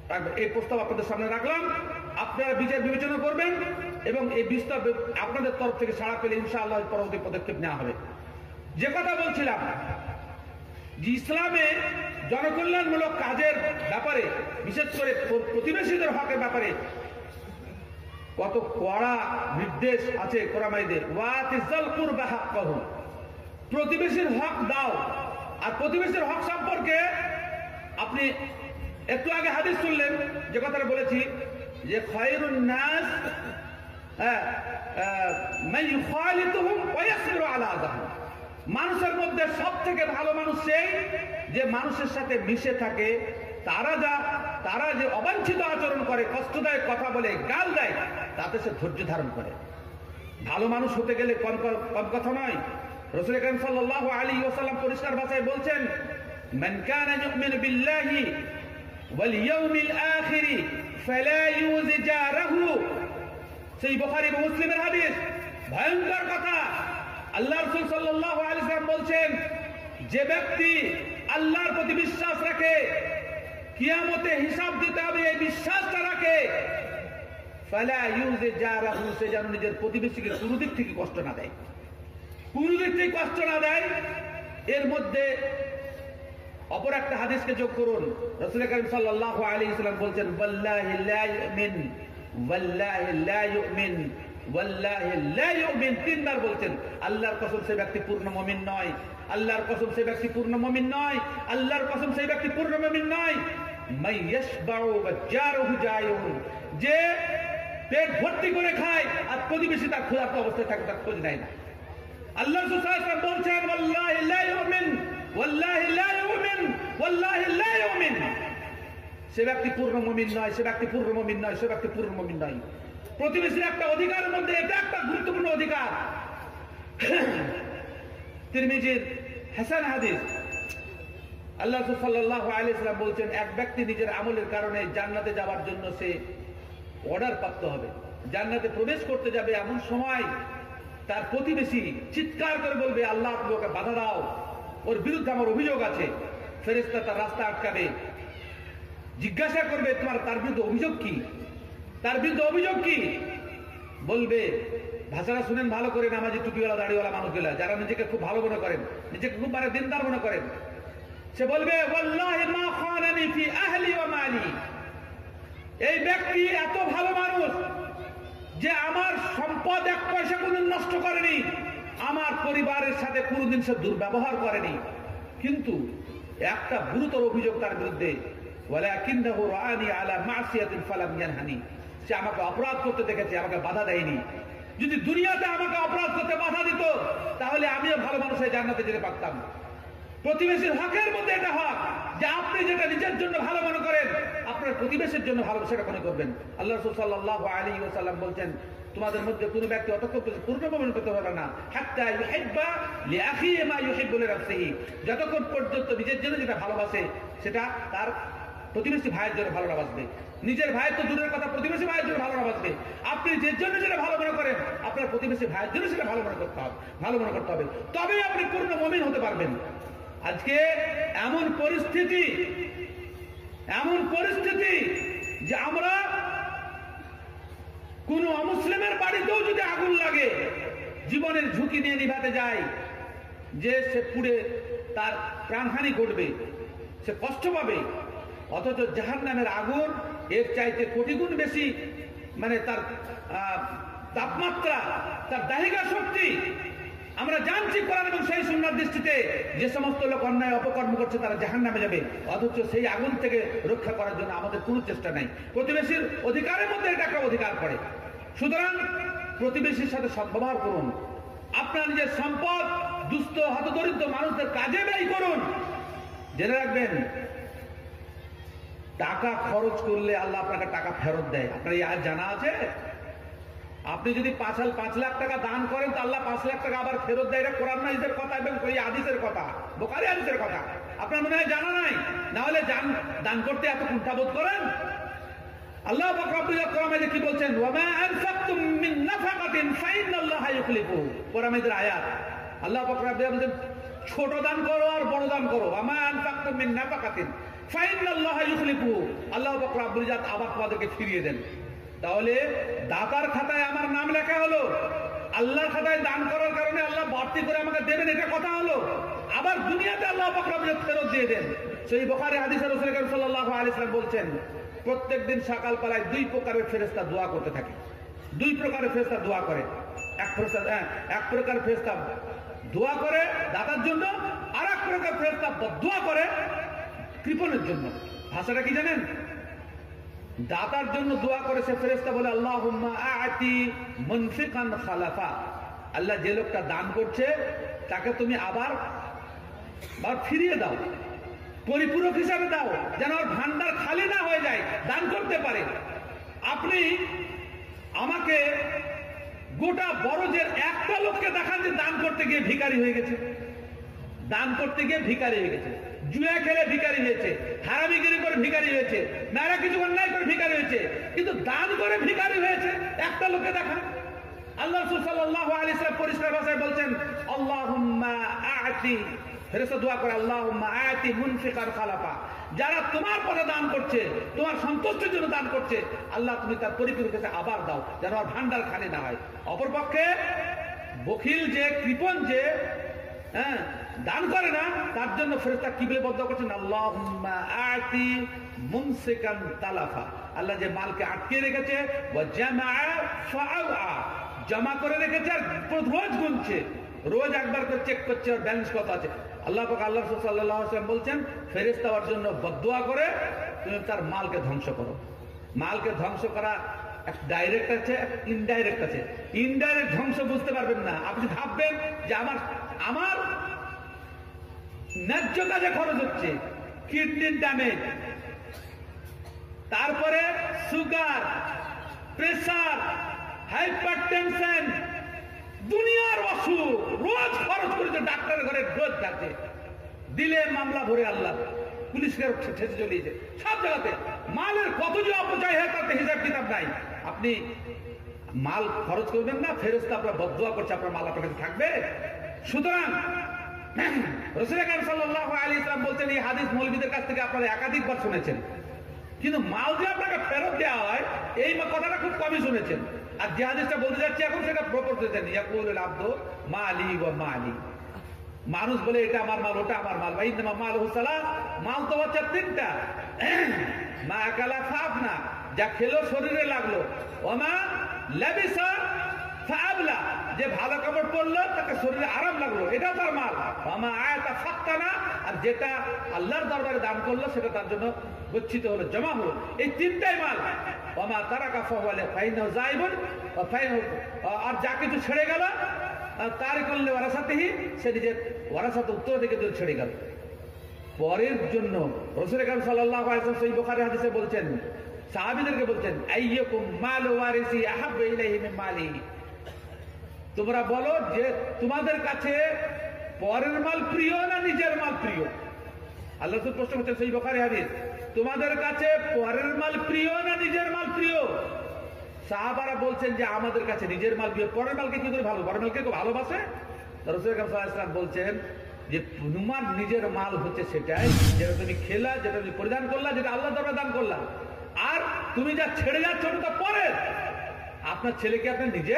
রাখবেন। এই প্রস্তাব আপনাদের সামনে রাখলাম। আপনারা বিচার বিবেচনা করবেন এবং এই বিস্তার আপনাদের তরফ থেকে সাড়া পেলে ইনশাআল্লাহ পরবর্তী পদক্ষেপ নেওয়া হবে। যে কথা বলছিলাম যে ইসলামে জনকল্যাণমূলক কাজের ব্যাপারে বিশেষ করে প্রতিবেশীদের হকের ব্যাপারে কত কড়া নির্দেশ আছে কোরআমাইদের প্রতিবেশীর হক দাও। আর প্রতিবেশীর হক সম্পর্কে আপনি একটু আগে হাদিস শুনলেন যে কথাটা বলেছি যে খয়রুন নাস হ্যাঁ, আলা আযাহুম। মানুষের মধ্যে সব থেকে ভালো মানুষ সেই যে মানুষের সাথে মিশে থাকে, তারা যা, তারা যে অবাঞ্ছিত আচরণ করে, কষ্টদায়ক কথা বলে, গাল দেয়, তাতে সে ধৈর্য ধারণ করে। ভালো মানুষ হতে গেলে কম কম কথা নয়। রসুল করিম সাল্লাল্লাহু আলাইহি ওয়াসাল্লাম পরিষ্কার ভাষায় বলছেন সেই বুখারী মুসলিমের হাদিস, ভয়ঙ্কর কথা। আল্লাহ রাসূল সাল্লাল্লাহু আলাইহি ওয়াসাল্লাম বলছেন, যে ব্যক্তি আল্লাহর প্রতি বিশ্বাস রাখে, কিয়ামতে হিসাব দিতে হবে, এই বিশ্বাসটা রাখে নিজের প্রতিবেশীকে কোনো দিক থেকে কষ্ট না দেয়। দিক থেকে কষ্ট না দেয়, এর মধ্যে অপর একটা হাদিসকে যোগ করুন। সাল্লাম বলছেন তিনবার বলছেন, আল্লাহর কসম সেই ব্যক্তি পূর্ণ মুমিন নয়, আল্লাহর কসম সেই ব্যক্তি পূর্ণ মুমিন নয়, আল্লাহর কসম সেই ব্যক্তি পূর্ণ মুমিন নয়। যে পেট ভর্তি করে খায় আর প্রতিবেশী তার ক্ষুধার্ত অবস্থায় থাকে, তার খোঁজ নেয় না। আল্লাহ বলছেন সে ব্যক্তি পূর্ণ মমিন নয়, সে ব্যক্তি পূর্ণ মুমিন নয়, সে ব্যক্তি পূর্ণ মুমিন নয়। প্রতিবেশীর একটা অধিকারের মধ্যে এটা একটা গুরুত্বপূর্ণ অধিকার। তিরমিজির হাসান হাদিস। আল্লাহ আলাইহি সাল্লাম বলছেন, এক ব্যক্তি নিজের আমলের কারণে জান্নাতে যাওয়ার জন্য সে অর্ডার প্রাপ্ত হবে। জান্নাতে প্রবেশ করতে যাবে এমন সময় তার প্রতিবেশী চিৎকার করে বলবে, আল্লাহ, তুমি ওকে বাধা দাও। ওর বিরুদ্ধে আমার অভিযোগ আছে। ফেরেস্তা তার রাস্তা আটকাবে। জিজ্ঞাসা করবে, তোমার তার বিরুদ্ধে অভিযোগ কি? তার বিরুদ্ধে অভিযোগ কি? বলবে, ভাষাটা শুনেন, ভালো করে নামাজি টুপিওয়ালা, দাড়িওয়ালা মানুষগুলা, যারা নিজেকে খুব ভালো মনে করেন, নিজেকে খুব মানে দিনদার মনে করেন। সে বলবে এই ব্যক্তি এত ভালো মানুষ যে আমার সম্পদ এক পয়সা কোনদিন নষ্ট করেনি, আমার পরিবারের সাথে কোনোদিন সে দুর্ব্যবহার করেনি। কিন্তু একটা গুরুতর অভিযোগ তার বিরুদ্ধে, ওয়ালাকিন্নাহু রাআনি আলা মাসিয়াতিন ফালাম ইয়ানহানি। সে আমাকে অপরাধ করতে দেখেছে, আমাকে বাধা দেয়নি। যদি দুনিয়াতে আমাকে অপরাধ করতে বাধা দিত, তাহলে আমিও ভালো মানুষ হয়ে জান্নাতে যেতে পারতাম। প্রতিবেশীর হকের মধ্যে এটা হক যে আপনি যেটা নিজের জন্য ভালো মনে করেন, আপনার প্রতিবেশীর জন্য ভালো সেটা মনে করবেন। আল্লাহ রসুল সাল্লাহ আলী ওসাল্লাম বলছেন, তোমাদের মধ্যে কোনো ব্যক্তি অতক্ষণ পূর্ণ মনে করতে পারবে না। যতক্ষণ পর্যন্ত নিজের জন্য যেটা ভালোবাসে, সেটা তার প্রতিবেশী ভাইয়ের জন্য ভালো বাসবে নিজের ভাইয়ের তো দূরের কথা, প্রতিবেশী ভাইয়ের জন্য ভালো বাসবে আপনি যে জন্য সেটা ভালো মনে করেন, আপনার প্রতিবেশী ভাইয়ের জন্য সেটা ভালো মনে করতে হবে, ভালো মনে করতে হবে। তবেই আপনি পূর্ণ মমিন হতে পারবেন। আজকে এমন পরিস্থিতি এমন পরিস্থিতি যে আমরা কোন অমুসলিমের বাড়িতেও যদি আগুন লাগে, জীবনের ঝুঁকি নিয়ে নিভাতে যায় যে সে পুড়ে তার প্রাণহানি ঘটবে, সে কষ্ট পাবে অথচ জাহান নামের আগুন এর চাইতে কোটি গুণ বেশি মানে তার তাপমাত্রা, তার দাহিকা শক্তি। আমরা জানছি কোরআন এবং সেই সুন্দর দৃষ্টিতে যে সমস্ত লোক অন্যায় অপকর্ম করছে, তারা জাহান নামে যাবে। অথচ সেই আগুন থেকে রক্ষা করার জন্য আমাদের কোনো চেষ্টা নাই। প্রতিবেশীর অধিকারের মধ্যে এটা একটা অধিকার পড়ে। সুতরাং প্রতিবেশীর সাথে সদ্ব্যবহার করুন। আপনার নিজের সম্পদ, দুস্থ, হতদরিদ্র মানুষদের কাজে ব্যয় করুন। জেনে রাখবেন টাকা খরচ করলে আল্লাহ আপনাকে টাকা ফেরত দেয়। আপনার এই জানা আছে? আপনি যদি পাঁচ পাঁচ লাখ টাকা দান করেন, তো আল্লাহ পাঁচ লাখ টাকা আবার ফেরত দেয়। এটা কোরআন হাদিসের কথা এবং এই হাদিসের কথা। বোকারি আদিসের কথা। আপনার মনে হয় জানা নাই? না হলে দান করতে এত কুণ্ঠাবোধ করেন? আল্লাহ কোরআনে কি বলছেন? ওয়ামা আনফাকতুম মিন নাফাকাতিন ফাইনাল্লাহা ইউখলিফু। কোরআনের আয়াত। আল্লাহ পাক রব্বুল ছোট দান করো আর বড় দান করো। ওয়ামা আনফাকতুম মিন নাফাকাতিন। আল্লাহ পাক রব্বুল জাত আবার তোমাদেরকে ফিরিয়ে দেন। তাহলে দাতার খাতায় আমার নাম লেখা হলো। আল্লাহর খাতায় দান করার কারণে আল্লাহ বাড়তি করে আমাকে দেবেন এটা কথা হলো। আবার দুনিয়াতে আল্লাহ পাক ফেরত দিয়ে দেন। সেই বুখারী হাদিসে রাসূল সাল্লাল্লাহু আলাইহি বলছেন প্রত্যেক দিন সকাল বেলায় দুই প্রকারের ফেরেস্তা দোয়া করতে থাকে। দুই প্রকারের ফেরেস্তা দোয়া করে। এক ফেরেস্তা হ্যাঁ, এক প্রকার ফেরেস্তা দোয়া করে দাতার জন্য আর এক প্রকার ফেরেস্তা দোয়া করে কৃপণের জন্য। ভাষাটা কি জানেন? দাতার জন্য দোয়া করে সে ফেরেস্তা বলে আল্লাহ আতি মনফিকান খালাফা। আল্লাহ যে লোকটা দান করছে, তাকে তুমি আবার ফিরিয়ে দাও। পরিপূরক হিসাবে দাও, যেন ওর ভান্ডার খালি না হয়ে যায়, দান করতে পারে। আপনি আমাকে গোটা বড়জের একটা লোককে দেখান যে দান করতে গিয়ে ভিখারি হয়ে গেছে। দান করতে গিয়ে ভিখারি হয়ে গেছে। জুয়া খেলে ভিখারি হয়েছে, হারামিগিরি করে ভিখারি হয়েছে নারা কিছু অন্যায় করে ভিকারি হয়েছে, কিন্তু দান করে ভিখারি হয়েছে, একটা লোকে দেখান আল্লাহ সাল্লাল্লাহু আলাইহি সাল্লাম পরিষ্কার ভাষায় বলছেন, আল্লাহুম্মা আতি ফেরেশতা দোয়া করে, আল্লাহুম্মা আতি মুনফিকার খালাফা যারা তোমার পরে দান করছে, তোমার সন্তুষ্টির জন্য দান করছে, আল্লাহ তুমি তার পরিপূরক কাছে আবার দাও, যেন আর ভান্ডার খালি না হয়। অপরপক্ষে বখিল যে কৃপন যে হ্যাঁ দান করে না, তার জন্য ফেরেশতা কি বলে বদ্ধ করছেন মুমসিকান তালাফা। আল্লাহ যে মালকে আটকে রেখেছে জমা করে রেখেছে আর রোজ গুনছে। রোজ একবার করে চেক করছে আর ব্যালেন্স কত আছে। আল্লাহ আল্লাহ সাল্লাল্লাহু বলছেন, ফেরেশতা ওর জন্য বদদুয়া করে, তুমি তার মালকে ধ্বংস করো। মালকে ধ্বংস করা ডাইরেক্ট আছে ইনডাইরেক্ট আছে। ইনডাইরেক্ট ধ্বংস বুঝতে পারবেন না। আপনি ভাববেন যে আমার আমার ন্যায্য কাজে খরচ হচ্ছে, কিডনির ড্যামেজ তারপরে সুগার প্রেসার হাইপার টেনশন দুনিয়ার অসুখ, রোজ খরচ করেছে, ডাক্তারের ঘরে রোজ যাচ্ছে দিলে মামলা ভরে আল্লাহ, পুলিশকে ঠেসে চলিয়েছে সব জায়গাতে মালের কত যে অপচয় হয় তাতে হিসাব কিতাব নাই। আপনি মাল খরচ করবেন না, ফেরস্তা আপনার বদুয়া করছে, আপনার মাল আপনার থাকবে। সুতরাং বলছেন, এই হাদিস কাছ থেকে আপনারা শুনেছেন। কিন্তু মাল যে আপনাকে ফেরত দেওয়া হয়, এই কথাটা খুব কমই শুনেছেন। আর যে আলী মানুষ বলে, এটা আমার মাল, ওটা আমার মাল। ভাই মাল হুসালা মাল তো হচ্ছে তিনটা। মা একালা সাফ না যা খেলো শরীরে লাগল। ওমা লেবিসা যে ভালো কাপড় পরলো তাকে শরীরে আরাম লাগল। এটা তার মাল। আমা আয়াতা ফাক্তা না আর যেটা আল্লাহর দরবারে দান করল, সেটা তার জন্য গচ্ছিত হলো, জমা হলো। এই তিনটাই মাল। আমা তারা কাফা বলে ফাইন যাইবন আর যা কিছু ছেড়ে গেল তার করলে ওয়ারাসাতেহি, সে নিজের ওয়ারাসাতে উত্তর দিকে থেকে ছেড়ে গেল। পরের জন্য রসুল কাম সাল্লাহ সেই বোখারে হাদিসে বলছেন, সাহাবিদেরকে বলছেন, আইয়কুম মাল ওয়ারিসি আহাব্বু ইলাইহি তোমরা বলো যে তোমাদের কাছে পরের মাল প্রিয় না নিজের মাল প্রিয়? আল্লাহ প্রশ্ন করছেন সেই বোখারে হাদিস। তোমাদের কাছে পরের মাল প্রিয় না নিজের মাল প্রিয়? সাহাবারা বলছেন যে আমাদের কাছে নিজের মাল প্রিয়। পরের মালকে কি করে ভালো? পরের মালকে ভালোবাসে? রসুল ইসলাম বলছেন যে তোমার নিজের মাল হচ্ছে সেটাই, যেটা তুমি খেলা, যেটা তুমি পরিধান করলা, যেটা আল্লাহ দরবার দান করলা। আর তুমি যা ছেড়ে যাচ্ছ, ওটা পরে আপনার ছেলেকে আপনি নিজে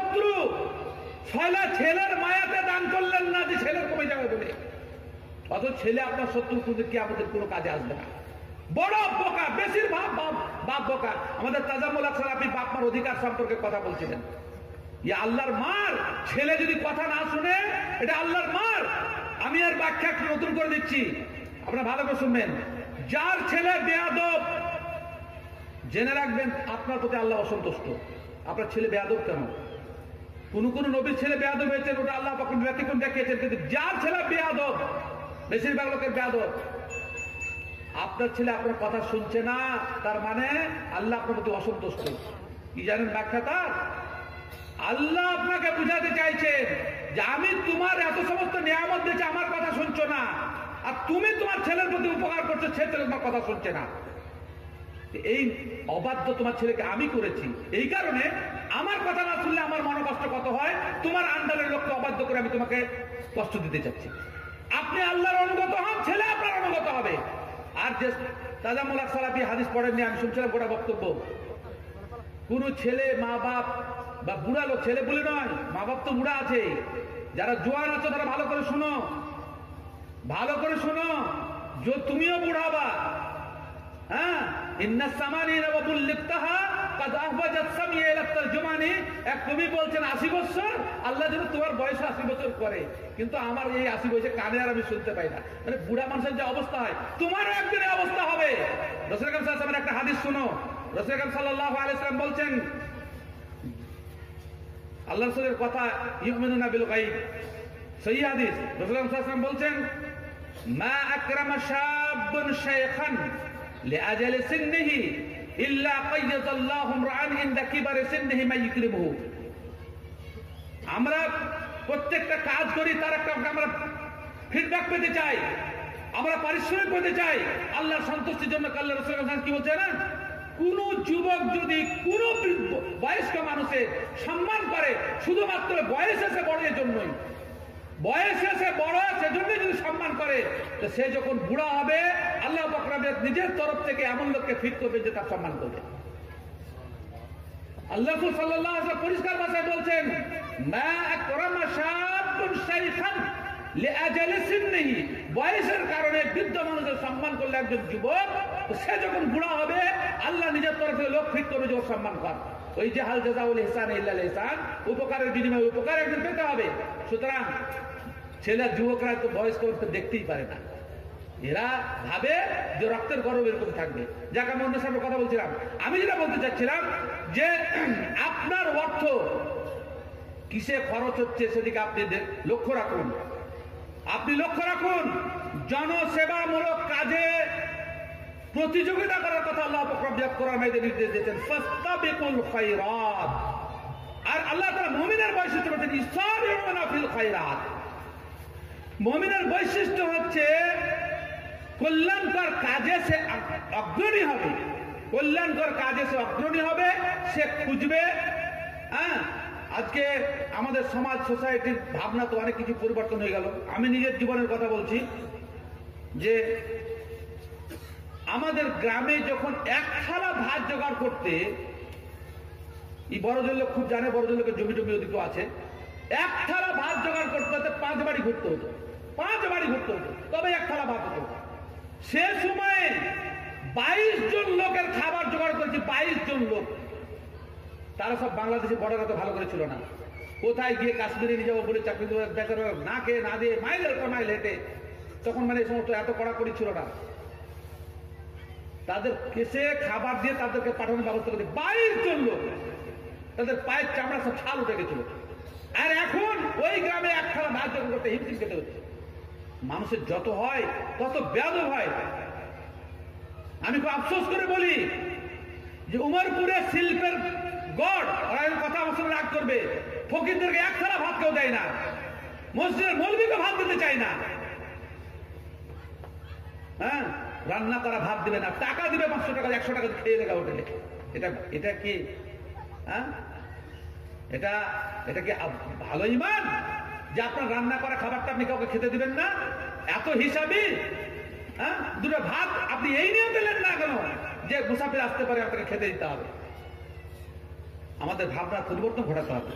ছয়লা ছেলের মায়াতে দান করলেন না যে ছেলের কমে যাবে বলে। অত ছেলে আপনার শত্রু কিন্তু কি আমাদের কোনো কাজে আসবে না? বড় বোকা বেশিরভাগ বাপ বাপ বোকা আমাদের তাজামুল আসার আপনি বাপ মার অধিকার সম্পর্কে কথা বলছিলেন। ইয়ে আল্লাহর মার, ছেলে যদি কথা না শুনে, এটা আল্লাহর মার। আমি আর ব্যাখ্যা একটু নতুন করে দিচ্ছি। আপনারা ভালো করে শুনবেন। যার ছেলে বেয়াদব, জেনে রাখবেন, আপনার প্রতি আল্লাহ অসন্তুষ্ট। আপনার ছেলে বেয়াদব কেন? কোন কোন নবীর ছেলে বেয়াদব হয়েছেন, ওটা আল্লাহ পাকুন ব্যতিক্রম দেখিয়েছেন, কিন্তু যার ছেলে বেয়াদব, বেশিরভাগ লোকের বেয়াদব। আপনার ছেলে আপনার কথা শুনছে না, তার মানে আল্লাহ আপনার প্রতি অসন্তুষ্ট। কি জানেন ব্যাখ্যা তার? আল্লাহ আপনাকে বুঝাতে চাইছেন যে আমি তোমার এত সমস্ত নিয়ামত দিয়েছি, আমার কথা শুনছো না। আর তুমি তোমার ছেলের প্রতি উপকার করছ, সে ছেলে তোমার কথা শুনছে না। এই অবাধ্য তোমার ছেলেকে আমি করেছি। এই কারণে আমার কথা না শুনলে আমার মনোকষ্ট কত হয়? তোমার আন্ডারের লোককে অবাধ্য করে আমি তোমাকে কষ্ট দিতে চাচ্ছি। আপনি আল্লাহর অনুগত হন, ছেলে আপনার অনুগত হবে। আর যে তাজা মোলাক সালাফি হাদিস পড়েননি, আমি শুনছিলাম গোটা বক্তব্য। কোন ছেলে, মা বাপ বা বুড়া লোক, ছেলে বলে নয়, মা বাপ তো বুড়া আছে। যারা জোয়ান আছে, তারা ভালো করে শোনো। ভালো করে শোনো। তুমিও বুড়াবা হ্যাঁ বলছেন 80 বছর? আল্লাহ তোমার বয়স 80 বছর করে। কিন্তু আমার এই 80 বয়সে কানে আর আমি শুনতে পাই না। মানে মানুষের অবস্থা হয়, তোমারও একদিন অবস্থা হবে। একটা হাদিস শুনো। রাসূল আলাইহি বলছেন, আল্লাহ কথা হাদিস। রাসূল বলছেন, মা لأجل سنه إلا قيض الله امرأ عند كبر سنه ما يكرمه আমরা প্রত্যেকটা কাজ করি তার একটা আমরা ফিডব্যাক পেতে চাই আমরা পারিশ্রমিক পেতে চাই আল্লাহর সন্তুষ্টির জন্য কাল্লা রসুল কি বলছে না কোন যুবক যদি কোন বয়স্ক মানুষের সম্মান করে শুধুমাত্র বয়স এসে বড়ের জন্যই বয়স এসে বড় সেজন্য যদি সম্মান করে, তো সে যখন বুড়া হবে, আল্লাহ বকরাবেদ নিজের তরফ থেকে এমন লোককে ফিট করবে যে তার সম্মান করবে। আল্লাহ সাল্লাহ পরিষ্কার ভাষায় বলছেন বয়সের কারণে বৃদ্ধ মানুষের সম্মান করলে একজন যুবক সে যখন বুড়া হবে, আল্লাহ নিজের তরফ লোক ফিট করবে যখন সম্মান কর। ওই যে হাল জাজাউল ইহসান ইল্লাল উপকারের বিনিময়ে উপকার একজন পেতে হবে। সুতরাং ছেলে যুবকরা তো বয়স করতে দেখতেই পারে না। এরা ভাবে যে রক্তের গরম এরকম থাকবে। যাকে, আমি অন্য সামনে কথা বলছিলাম। আমি যেটা বলতে চাচ্ছিলাম যে, আপনার অর্থ কিসে খরচ হচ্ছে সেদিকে আপনি লক্ষ্য রাখুন। আপনি লক্ষ্য রাখুন, জনসেবামূলক কাজে প্রতিযোগিতা করার কথা আল্লাহ করার মেয়েদের নির্দেশ দিয়েছেন আর আল্লাহ তারা মমিনের বলছেন ঈশ্বর খৈরাত মমিনের বৈশিষ্ট্য হচ্ছে, কল্যাণকর কাজে সে অগ্রণী হবে। কল্যাণকর কাজে সে অগ্রণী হবে, সে খুঁজবে হ্যাঁ? আজকে আমাদের সমাজ, সোসাইটির ভাবনা তো অনেক কিছু পরিবর্তন হয়ে গেল। আমি নিজের জীবনের কথা বলছি যে, আমাদের গ্রামে যখন এক থালা ভাত জোগাড় করতে, এই বড় লোক খুব জানে, বড় লোকের জমি টমি ওদিকেও আছে, এক থালা ভাত জোগাড় করতে হতে পাঁচ বাড়ি ঘুরতে হতো। পাঁচ বাড়ি ঘুরতে তবে এক থালা ভাত হতো সে সময়ে বাইশ জন লোকের খাবার জোগাড় করেছে, বাইশ জন লোক। তারা সব বাংলাদেশে বর্ডার তো ভালো করে ছিল না। কোথায় গিয়ে কাশ্মীরে নিয়ে যাব বলে চাকরি বেকার না খেয়ে, না দিয়ে মাইলের পর মাইল হেঁটে, তখন মানে এই সমস্ত এত কড়াকড়ি ছিল না। তাদের কেসে খাবার দিয়ে তাদেরকে পাঠানোর ব্যবস্থা করে বাইশ জন লোক। তাদের পায়ের চামড়া সব ছাল উঠে গেছিল। আর এখন ওই গ্রামে এক খেলা ভাত করতে হিমশিম খেতে হচ্ছে। মানুষের যত হয়, তত ব্যাধ হয়। আমি খুব আফসোস করে বলি যে উমরপুরে শিল্পের গড় কথা আমার রাগ করবে। ফকিরদেরকে এক থালা ভাত কেউ দেয় না। মসজিদের মৌলবীকে ভাত দিতে চায় না। হ্যাঁ? রান্না করা ভাত দিবে না। টাকা দিবে পাঁচশো টাকা, একশো টাকা খেয়ে লেখা হোটেলে। এটা এটা কি? হ্যাঁ? এটা এটা কি ভালো ইমান? যে আপনার রান্না করা খাবারটা আপনি কাউকে খেতে দিবেন না? এত হিসাবই হ্যাঁ? দুটো ভাত আপনি এই নিয়ে পেলেন না কেন? যে মুসাফির আসতে পারে, আপনাকে খেতে দিতে হবে। আমাদের ভাবনা পরিবর্তন ঘটাতে হবে।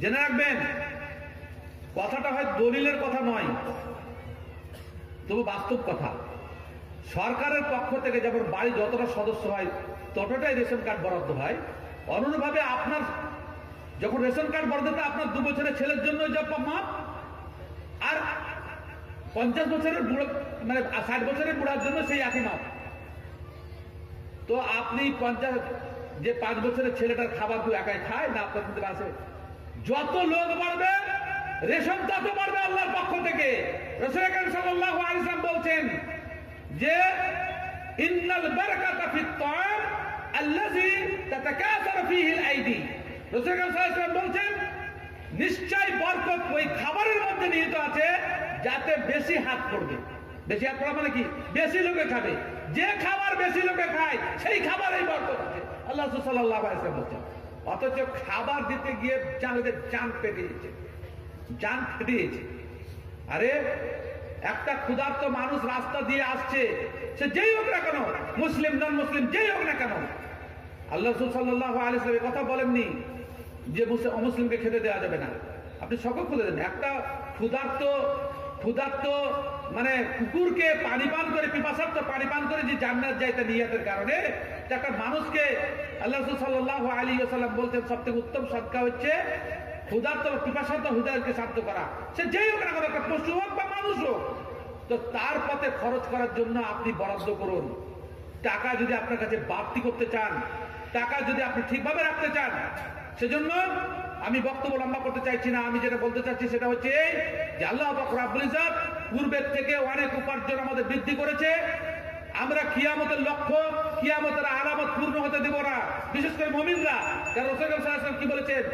জেনে রাখবেন, কথাটা হয় দলিলের কথা নয়। তবু বাস্তব কথা। সরকারের পক্ষ থেকে যেমন বাড়ি যতটা সদস্য হয়, ততটাই রেশন কার্ড বরাদ্দ হয়। অনুরূপভাবে আপনার যখন রেশন কার্ড হয়, আপনার দু বছরের ছেলের জন্য যা মাপ আর পঞ্চাশ বছরের বুড়ো মানে ষাট বছরের বুড়ার জন্য সেই একই মাপ তো আপনি পঞ্চাশ যে পাঁচ বছরের ছেলেটার খাবার তো একাই খায় না আপনার কিন্তু আছে যত লোক বাড়বে রেশন তত বাড়বে আল্লাহর পক্ষ থেকে। রসুল আলাইহি ওয়াসাল্লাম বলছেন যে ইন্নাল বারাকাতা ফিত তাআম আল্লাযী তাতাকাসারু ফীহি আল আইদি রসুল আকরাম সাল্লাল্লাহু আলাইহি ওয়াসাল্লাম বলছেন নিশ্চয় বরকত ওই খাবারের মধ্যে নিহিত আছে, যাতে বেশি হাত পড়বে। বেশি হাত পড়া মানে কি? বেশি লোকে খাবে। যে খাবার বেশি লোকে খায়, সেই খাবারেই বরকত আছে। আল্লাহ সাল্লাহ বলছেন, অথচ খাবার দিতে গিয়ে চাঁদের চান পেটিয়েছে জান ফেটিয়েছে আরে, একটা ক্ষুধার্ত মানুষ রাস্তা দিয়ে আসছে, সে যেই হোক না কেন, মুসলিম নন মুসলিম যেই হোক না কেন, আল্লাহ সাল্লাহ আলিসের কথা বলেননি। যে মুসলিম অমুসলিমকে খেতে দেওয়া যাবে না। আপনি সকল খুলে দেন। একটা ক্ষুধার্ত ক্ষুধার্ত মানে কুকুরকে পানি পান করে, পিপাসার্থ পানি পান করে যে জান্নাত যায় তা নিয়াতের কারণে একটা মানুষকে আল্লাহ সাল্লাহ আলী সাল্লাম বলতেন সব থেকে উত্তম সৎকা হচ্ছে ক্ষুধার্ত পিপাসার্থ হৃদয়কে শান্ত করা। সে যেই হোক না একটা পশু হোক বা মানুষ হোক, তো তার পথে খরচ করার জন্য আপনি বরাদ্দ করুন। টাকা যদি আপনার কাছে বাড়তি করতে চান, টাকা যদি আপনি ঠিকভাবে রাখতে চান সেজন্য আমি বক্তব্য লম্বা করতে চাইছি না। আমি যেটা বলতে চাচ্ছি সেটা হচ্ছে যে আল্লাহ রাব্বুল ইজ্জত পূর্বের থেকে অনেক উপার্জন আমাদের বৃদ্ধি করেছে। আমরা কিয়ামতের লক্ষ্য, কিয়ামতের আলামত পূর্ণ হতে দেব না। বিশেষ করে মমিনরা। কারণ কি বলেছেন?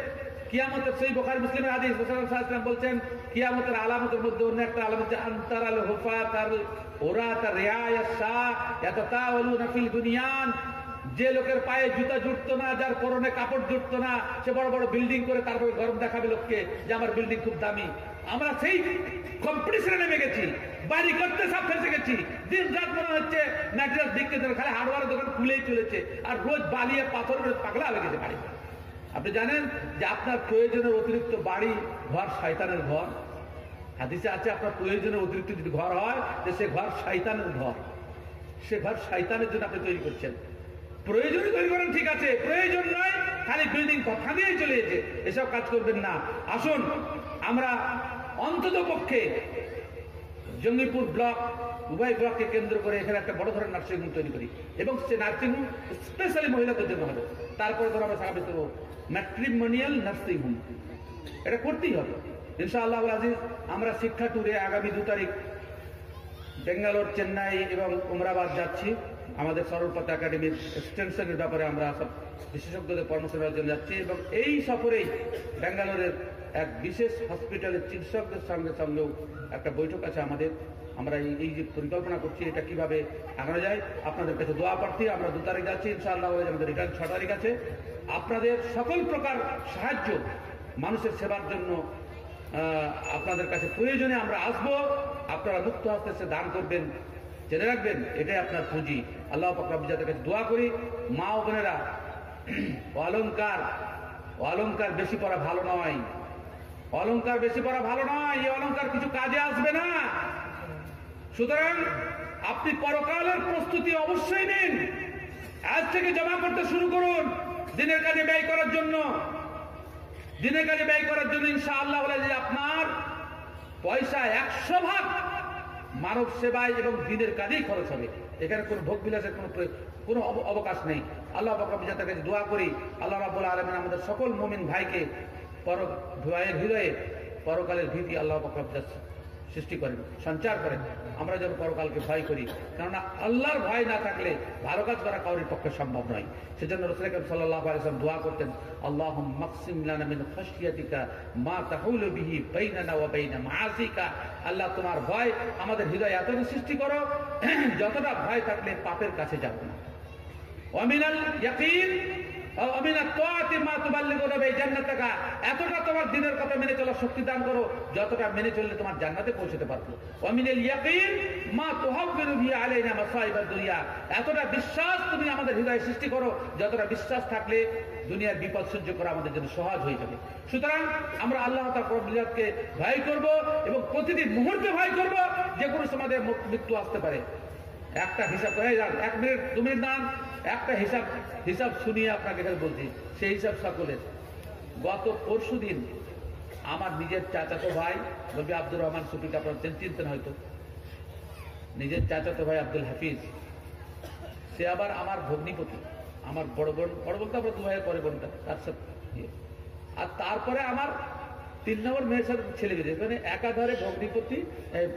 কিয়ামতের সেই বোখারি মুসলিমের হাদিস রসুল বলছেন, কিয়ামতের আলামতের মধ্যে অন্য একটা আলামত হচ্ছে, আন্তারাল হুফাত আল ওরাত রিয়ায়া শাহ ইয়াতাতাওয়ালুনা ফিল বুনিয়ান যে লোকের পায়ে জুতা জুটতো না, যার পরনে কাপড় জুটতো না, সে বড় বড় বিল্ডিং করে তারপরে গরম দেখাবে লোককে যে আমার বিল্ডিং খুব দামি। আমরা সেই কম্পিটিশনে নেমে গেছি। বাড়ি করতে সব ফেসে গেছি। দিন রাত মনে হচ্ছে ম্যাটেরিয়াল দেন খালি হার্ডওয়ার দোকান খুলেই চলেছে। আর রোজ বালিয়ে পাথর করে পাগলা হয়ে গেছে বাড়ি। আপনি জানেন যে আপনার প্রয়োজনের অতিরিক্ত বাড়ি ঘর শয়তানের ঘর? হাদিসে আছে আপনার প্রয়োজনের অতিরিক্ত যদি ঘর হয় সে ঘর শয়তানের ঘর। সে ঘর শয়তানের জন্য আপনি তৈরি করছেন। প্রয়োজন তৈরি করেন, ঠিক আছে। প্রয়োজন নয়, খালি বিল্ডিং কথা চলে যেতে এসব কাজ করবেন না। আসুন, আমরা অন্তত পক্ষে জঙ্গিপুর ব্লক, উভয় ব্লককে কেন্দ্র করে এখানে একটা বড় ধরনের নার্সিংহোম তৈরি করি। এবং সে নার্সিংহোম স্পেশালি মহিলাদের জন্য হবে। তারপরে ধরো আমরা সারা করব ম্যাট্রিমোনিয়াল নার্সিংহোম এটা করতেই হবে। ইনশাআল্লাহ আজিজ, আমরা শিক্ষা ট্যুরে আগামী দু তারিখ বেঙ্গালোর চেন্নাই এবং উমরাবাদ যাচ্ছি। আমাদের সরলপথ একাডেমির এক্সটেনশনের ব্যাপারে আমরা সব বিশেষজ্ঞদের পরামর্শ নেওয়ার জন্য যাচ্ছি এবং এই সফরেই ব্যাঙ্গালোরের এক বিশেষ হসপিটালের চিকিৎসকদের সঙ্গে সঙ্গেও একটা বৈঠক আছে আমাদের। আমরা এই যে পরিকল্পনা করছি, এটা কীভাবে আগানো যায়, আপনাদের কাছে দোয়া প্রার্থী। আমরা দু তারিখ যাচ্ছি, ইনশাআল্লাহ আমাদের রিটার্ন ছ তারিখ আছে। আপনাদের সকল প্রকার সাহায্য মানুষের সেবার জন্য আপনাদের কাছে প্রয়োজনে আমরা আসব। আপনারা মুক্ত হস্তে দান করবেন, জেনে রাখবেন, এটাই আপনার পুঁজি। আল্লাহ পাকরাব যাদের কাছে দোয়া করি। মা ও বোনেরা অলঙ্কার অলঙ্কার বেশি পড়া ভালো নয়। অলঙ্কার বেশি পড়া ভালো নয়, এই অলঙ্কার কিছু কাজে আসবে না। সুতরাং আপনি পরকালের প্রস্তুতি অবশ্যই নিন। আজ থেকে জমা করতে শুরু করুন দিনের কাজে ব্যয় করার জন্য। দিনের কাজে ব্যয় করার জন্য ইনশাআল্লাহ বলে যে আপনার পয়সা একশো ভাগ মানব সেবায় এবং দিনের কাজেই খরচ হবে। এখানে কোনো ভোগ বিলাসের কোনো কোনো অবকাশ নেই। আল্লাহ বাকরাব যাদের কাছে দোয়া করি। আল্লাহ রাবুল আলমেন আমাদের সকল মোমিন ভাইকে পর ভাইয়ের হৃদয়ে পরকালের ভীতি আল্লাহ বাকরাব সৃষ্টি করেন, সঞ্চার করেন। আমরা যেন পরকালকে ভয় করি। কেননা আল্লাহর ভয় না থাকলে ভালো কাজ করা কাউরির পক্ষে সম্ভব নয়। সেজন্য রসুল সাল্লাহ আলাইসলাম দোয়া করতেন আল্লাহ মাকসিম মা তাহুলু বিহি আল্লাহ, তোমার ভয় আমাদের হৃদয় এতটা সৃষ্টি করো, যতটা ভয় থাকলে পাপের কাছে যাব না। অমিনাল এতটা তোমার দিনের কথা মেনে শক্তি দান করো যতটা মেনে চললে তোমার পৌঁছতে পারব। মা এতটা বিশ্বাস তুমি আমাদের হৃদয়ে সৃষ্টি করো যতটা বিশ্বাস থাকলে দুনিয়ার বিপদ সহ্য করা আমাদের জন্য সহজ হয়ে যাবে। সুতরাং আমরা আল্লাহ তাকে ভয় করব এবং প্রতিটি মুহূর্তে ভয় করব যে কোনো আমাদের মৃত্যু আসতে পারে। একটা হিসাব করে যান, এক মিনিট দু মিনিট একটা হিসাব হিসাব শুনিয়ে আপনাকে বলছি, সেই হিসাব সকলের। গত পরশু দিন আমার নিজের চাচাতো ভাই বলবি আব্দুর রহমান সুফিকে আপনার চেন- চিনতেন হয়তো। নিজের চাচাতো ভাই আব্দুল হাফিজ, সে আবার আমার ভগ্নিপতি, আমার বড় বোন, বড় বোনটা আমরা দু ভাইয়ের পরে বোনটা, তার সাথে। আর তারপরে আমার তিন নম্বর মেয়ের সাথে ছেলে বেঁধে মানে একাধারে ভগ্নিপতি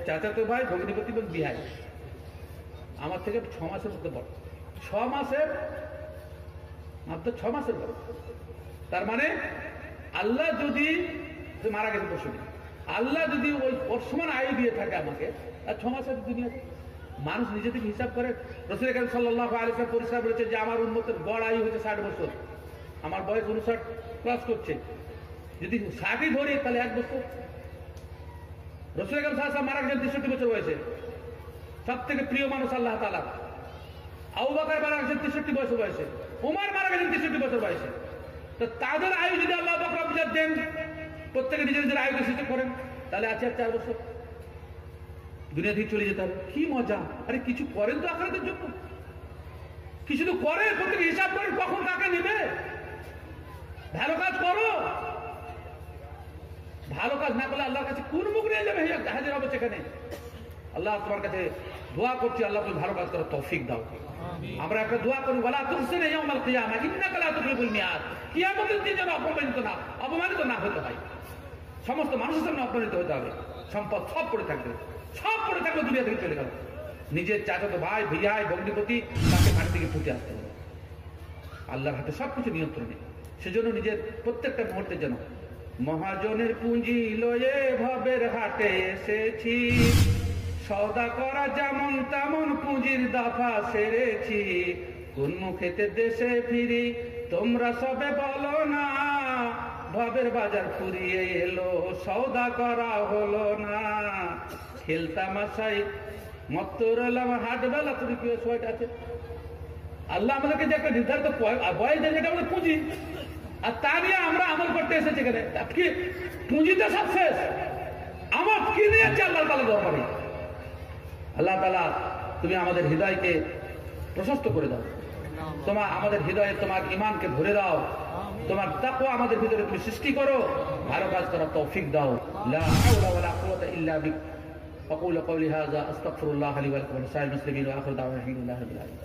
চাচাতো ভাই, ভগ্নিপতি এবং বিহাই আমার থেকে ছ মাসের মধ্যে বড়। ছ মাসের, মাত্র ছ মাসের বড় তার মানে আল্লাহ যদি মারা গেছে পরশু আল্লাহ যদি ওই পরশুমান আয়ু দিয়ে থাকে আমাকে আর ছ মাসের দুনিয়াতে। মানুষ নিজে থেকে হিসাব করে, রসুল কাল সাল্লাহ আলিসার পরিষ্কার বলেছে যে, আমার উন্মতের গড় আয়ু হচ্ছে ষাট বছর। আমার বয়স উনষাট ক্লাস করছে। যদি ষাটই ধরি, তাহলে এক বছর। রসুল কাল সাহা মারা গেছেন তেষট্টি বছর বয়সে। সব থেকে প্রিয় মানুষ আল্লাহ তালা আবু বাকার মারা গেছেন তেষট্টি বছর বয়সে, উমার মারা গেছেন তেষট্টি বছর বয়সে। তো তাদের আয়ু যদি আল্লাহ বাকর বুঝার দেন, প্রত্যেকে নিজের নিজের আয়ুকে সুযোগ করেন, তাহলে আছে আর চার বছর। দুনিয়া থেকে চলে যেতে হবে। কি মজা। আরে কিছু করেন তো আখড়াতের জন্য। কিছু তো করে প্রত্যেকে হিসাব করেন কখন কাকে নেবে। ভালো কাজ করো। ভালো কাজ না করলে আল্লাহর কাছে কোন মুখ নিয়ে যাবে হাজির হবে সেখানে। আল্লাহ তোমার কাছে দোয়া করছি, আল্লাহ তুমি ভালো কাজ করার তৌফিক দাও। আমরা একটা দোয়া করি বলা তুলসি নেই আমার কিয়ামা, ইন্নাকা লা তুকলিফুল মিয়াদ। কিয়ামতের দিন যেন অপমানিত না অপমানিত না হতে হয়। সমস্ত মানুষের সামনে অপমানিত হতে হবে। সম্পদ সব পড়ে থাকবে। সব পড়ে থাকবে দুনিয়া থেকে চলে গেল নিজের চাচাতো ভাই ভিয়াই ভগ্নিপতি, তাকে মাটি থেকে ফুটে আসতে হবে। আল্লাহর হাতে সবকিছু নিয়ন্ত্রণে। সেজন্য নিজের প্রত্যেকটা মুহূর্তে যেন মহাজনের পুঁজি লয়ে ভবের হাটে এসেছি। সওদা করা যেমন তেমন পুঁজির দাফা সেরেছি। কোন মুখেতে দেশে ফিরি, তোমরা সবে বলো না। ভবের বাজার ফুরিয়ে এলো, সওদা করা হলো না। খেলতাম আশাই মত্ত রইলাম হাট বেলা তুমি কি সময়টা আছে আল্লাহ আমাদেরকে যে একটা নির্ধারিত বয়স দেয়, যেটা আমাদের পুঁজি। আর তা নিয়ে আমরা আমল করতে এসেছি এখানে। কি? পুঁজিতে সব আমার কি নিয়ে আছে আল্লাহ তালা দেওয়া আল্লাহ তালা তুমি আমাদের হৃদয়কে প্রশস্ত করে দাও তোমার আমাদের হৃদয়ে তোমার ইমানকে ভরে দাও তোমার তাকওয়া আমাদের ভিতরে তুমি সৃষ্টি করো ভালো কাজ করার তৌফিক দাও লা হাওলা ওয়ালা কুওয়াতা ইল্লা বিক أقول قولي هذا أستغفر الله لي ولكم ولسائر المسلمين وآخر دعوانا الحمد لله رب العالمين